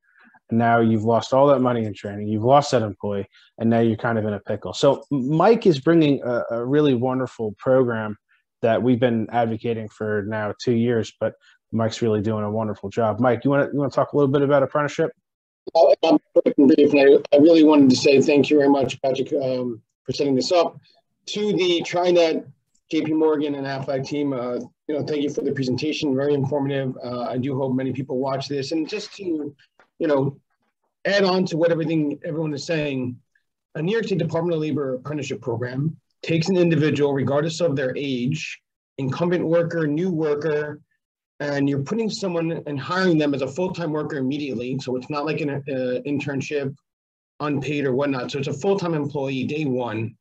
And now you've lost all that money in training. You've lost that employee, and now you're kind of in a pickle. So Mike is bringing a, a really wonderful program that we've been advocating for now two years. But Mike's really doing a wonderful job. Mike, you want to you want to talk a little bit about apprenticeship? And I, I really wanted to say thank you very much, Patrick, um, for setting this up. To the TriNet, JP Morgan, and Aflac team, uh, you know, thank you for the presentation. Very informative. Uh, I do hope many people watch this, and just to, you know, add on to what everything everyone is saying, a New York State Department of Labor apprenticeship program takes an individual, regardless of their age, incumbent worker, new worker, and you're putting someone and hiring them as a full-time worker immediately. So it's not like an uh, internship, unpaid or whatnot. So it's a full-time employee day one.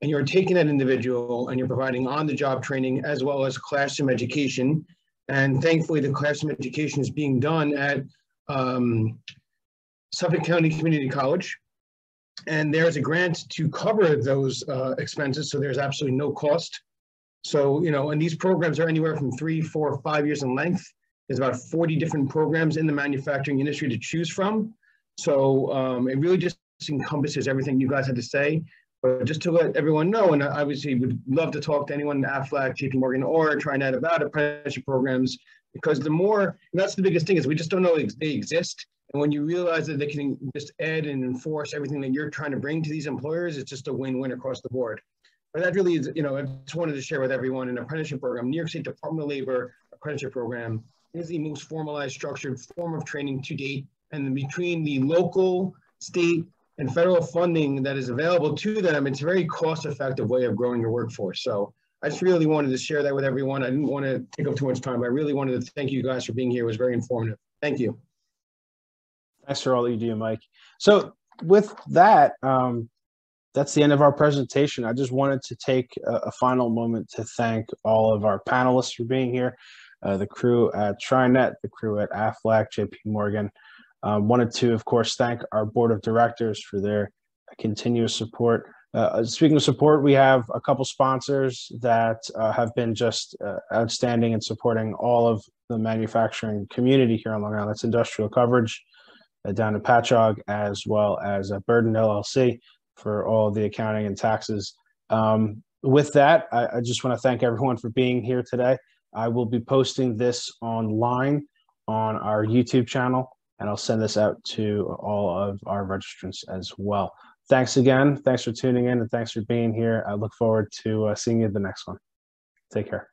And you're taking that individual and you're providing on-the-job training as well as classroom education. And thankfully, the classroom education is being done at um, Suffolk County Community College. And there's a grant to cover those uh, expenses. So there's absolutely no cost so, you know, and these programs are anywhere from three, four, five years in length. There's about 40 different programs in the manufacturing industry to choose from. So um, it really just encompasses everything you guys had to say. But just to let everyone know, and I obviously would love to talk to anyone at AFLAC, JP Morgan, or TriNet about apprenticeship programs, because the more, that's the biggest thing is we just don't know they exist. And when you realize that they can just add and enforce everything that you're trying to bring to these employers, it's just a win-win across the board. But that really is, you know, I just wanted to share with everyone an apprenticeship program. New York State Department of Labor apprenticeship program is the most formalized, structured form of training to date. And between the local, state, and federal funding that is available to them, it's a very cost-effective way of growing your workforce. So I just really wanted to share that with everyone. I didn't want to take up too much time. But I really wanted to thank you guys for being here. It was very informative. Thank you. Thanks for all that you do, Mike. So with that, um, that's the end of our presentation. I just wanted to take a, a final moment to thank all of our panelists for being here, uh, the crew at TriNet, the crew at AFLAC, JP Morgan. Um, wanted to, of course, thank our board of directors for their continuous support. Uh, speaking of support, we have a couple sponsors that uh, have been just uh, outstanding in supporting all of the manufacturing community here on Long Island. That's Industrial Coverage uh, down in Patchogue, as well as uh, Burden LLC for all the accounting and taxes. Um, with that, I, I just want to thank everyone for being here today. I will be posting this online on our YouTube channel, and I'll send this out to all of our registrants as well. Thanks again. Thanks for tuning in, and thanks for being here. I look forward to uh, seeing you at the next one. Take care.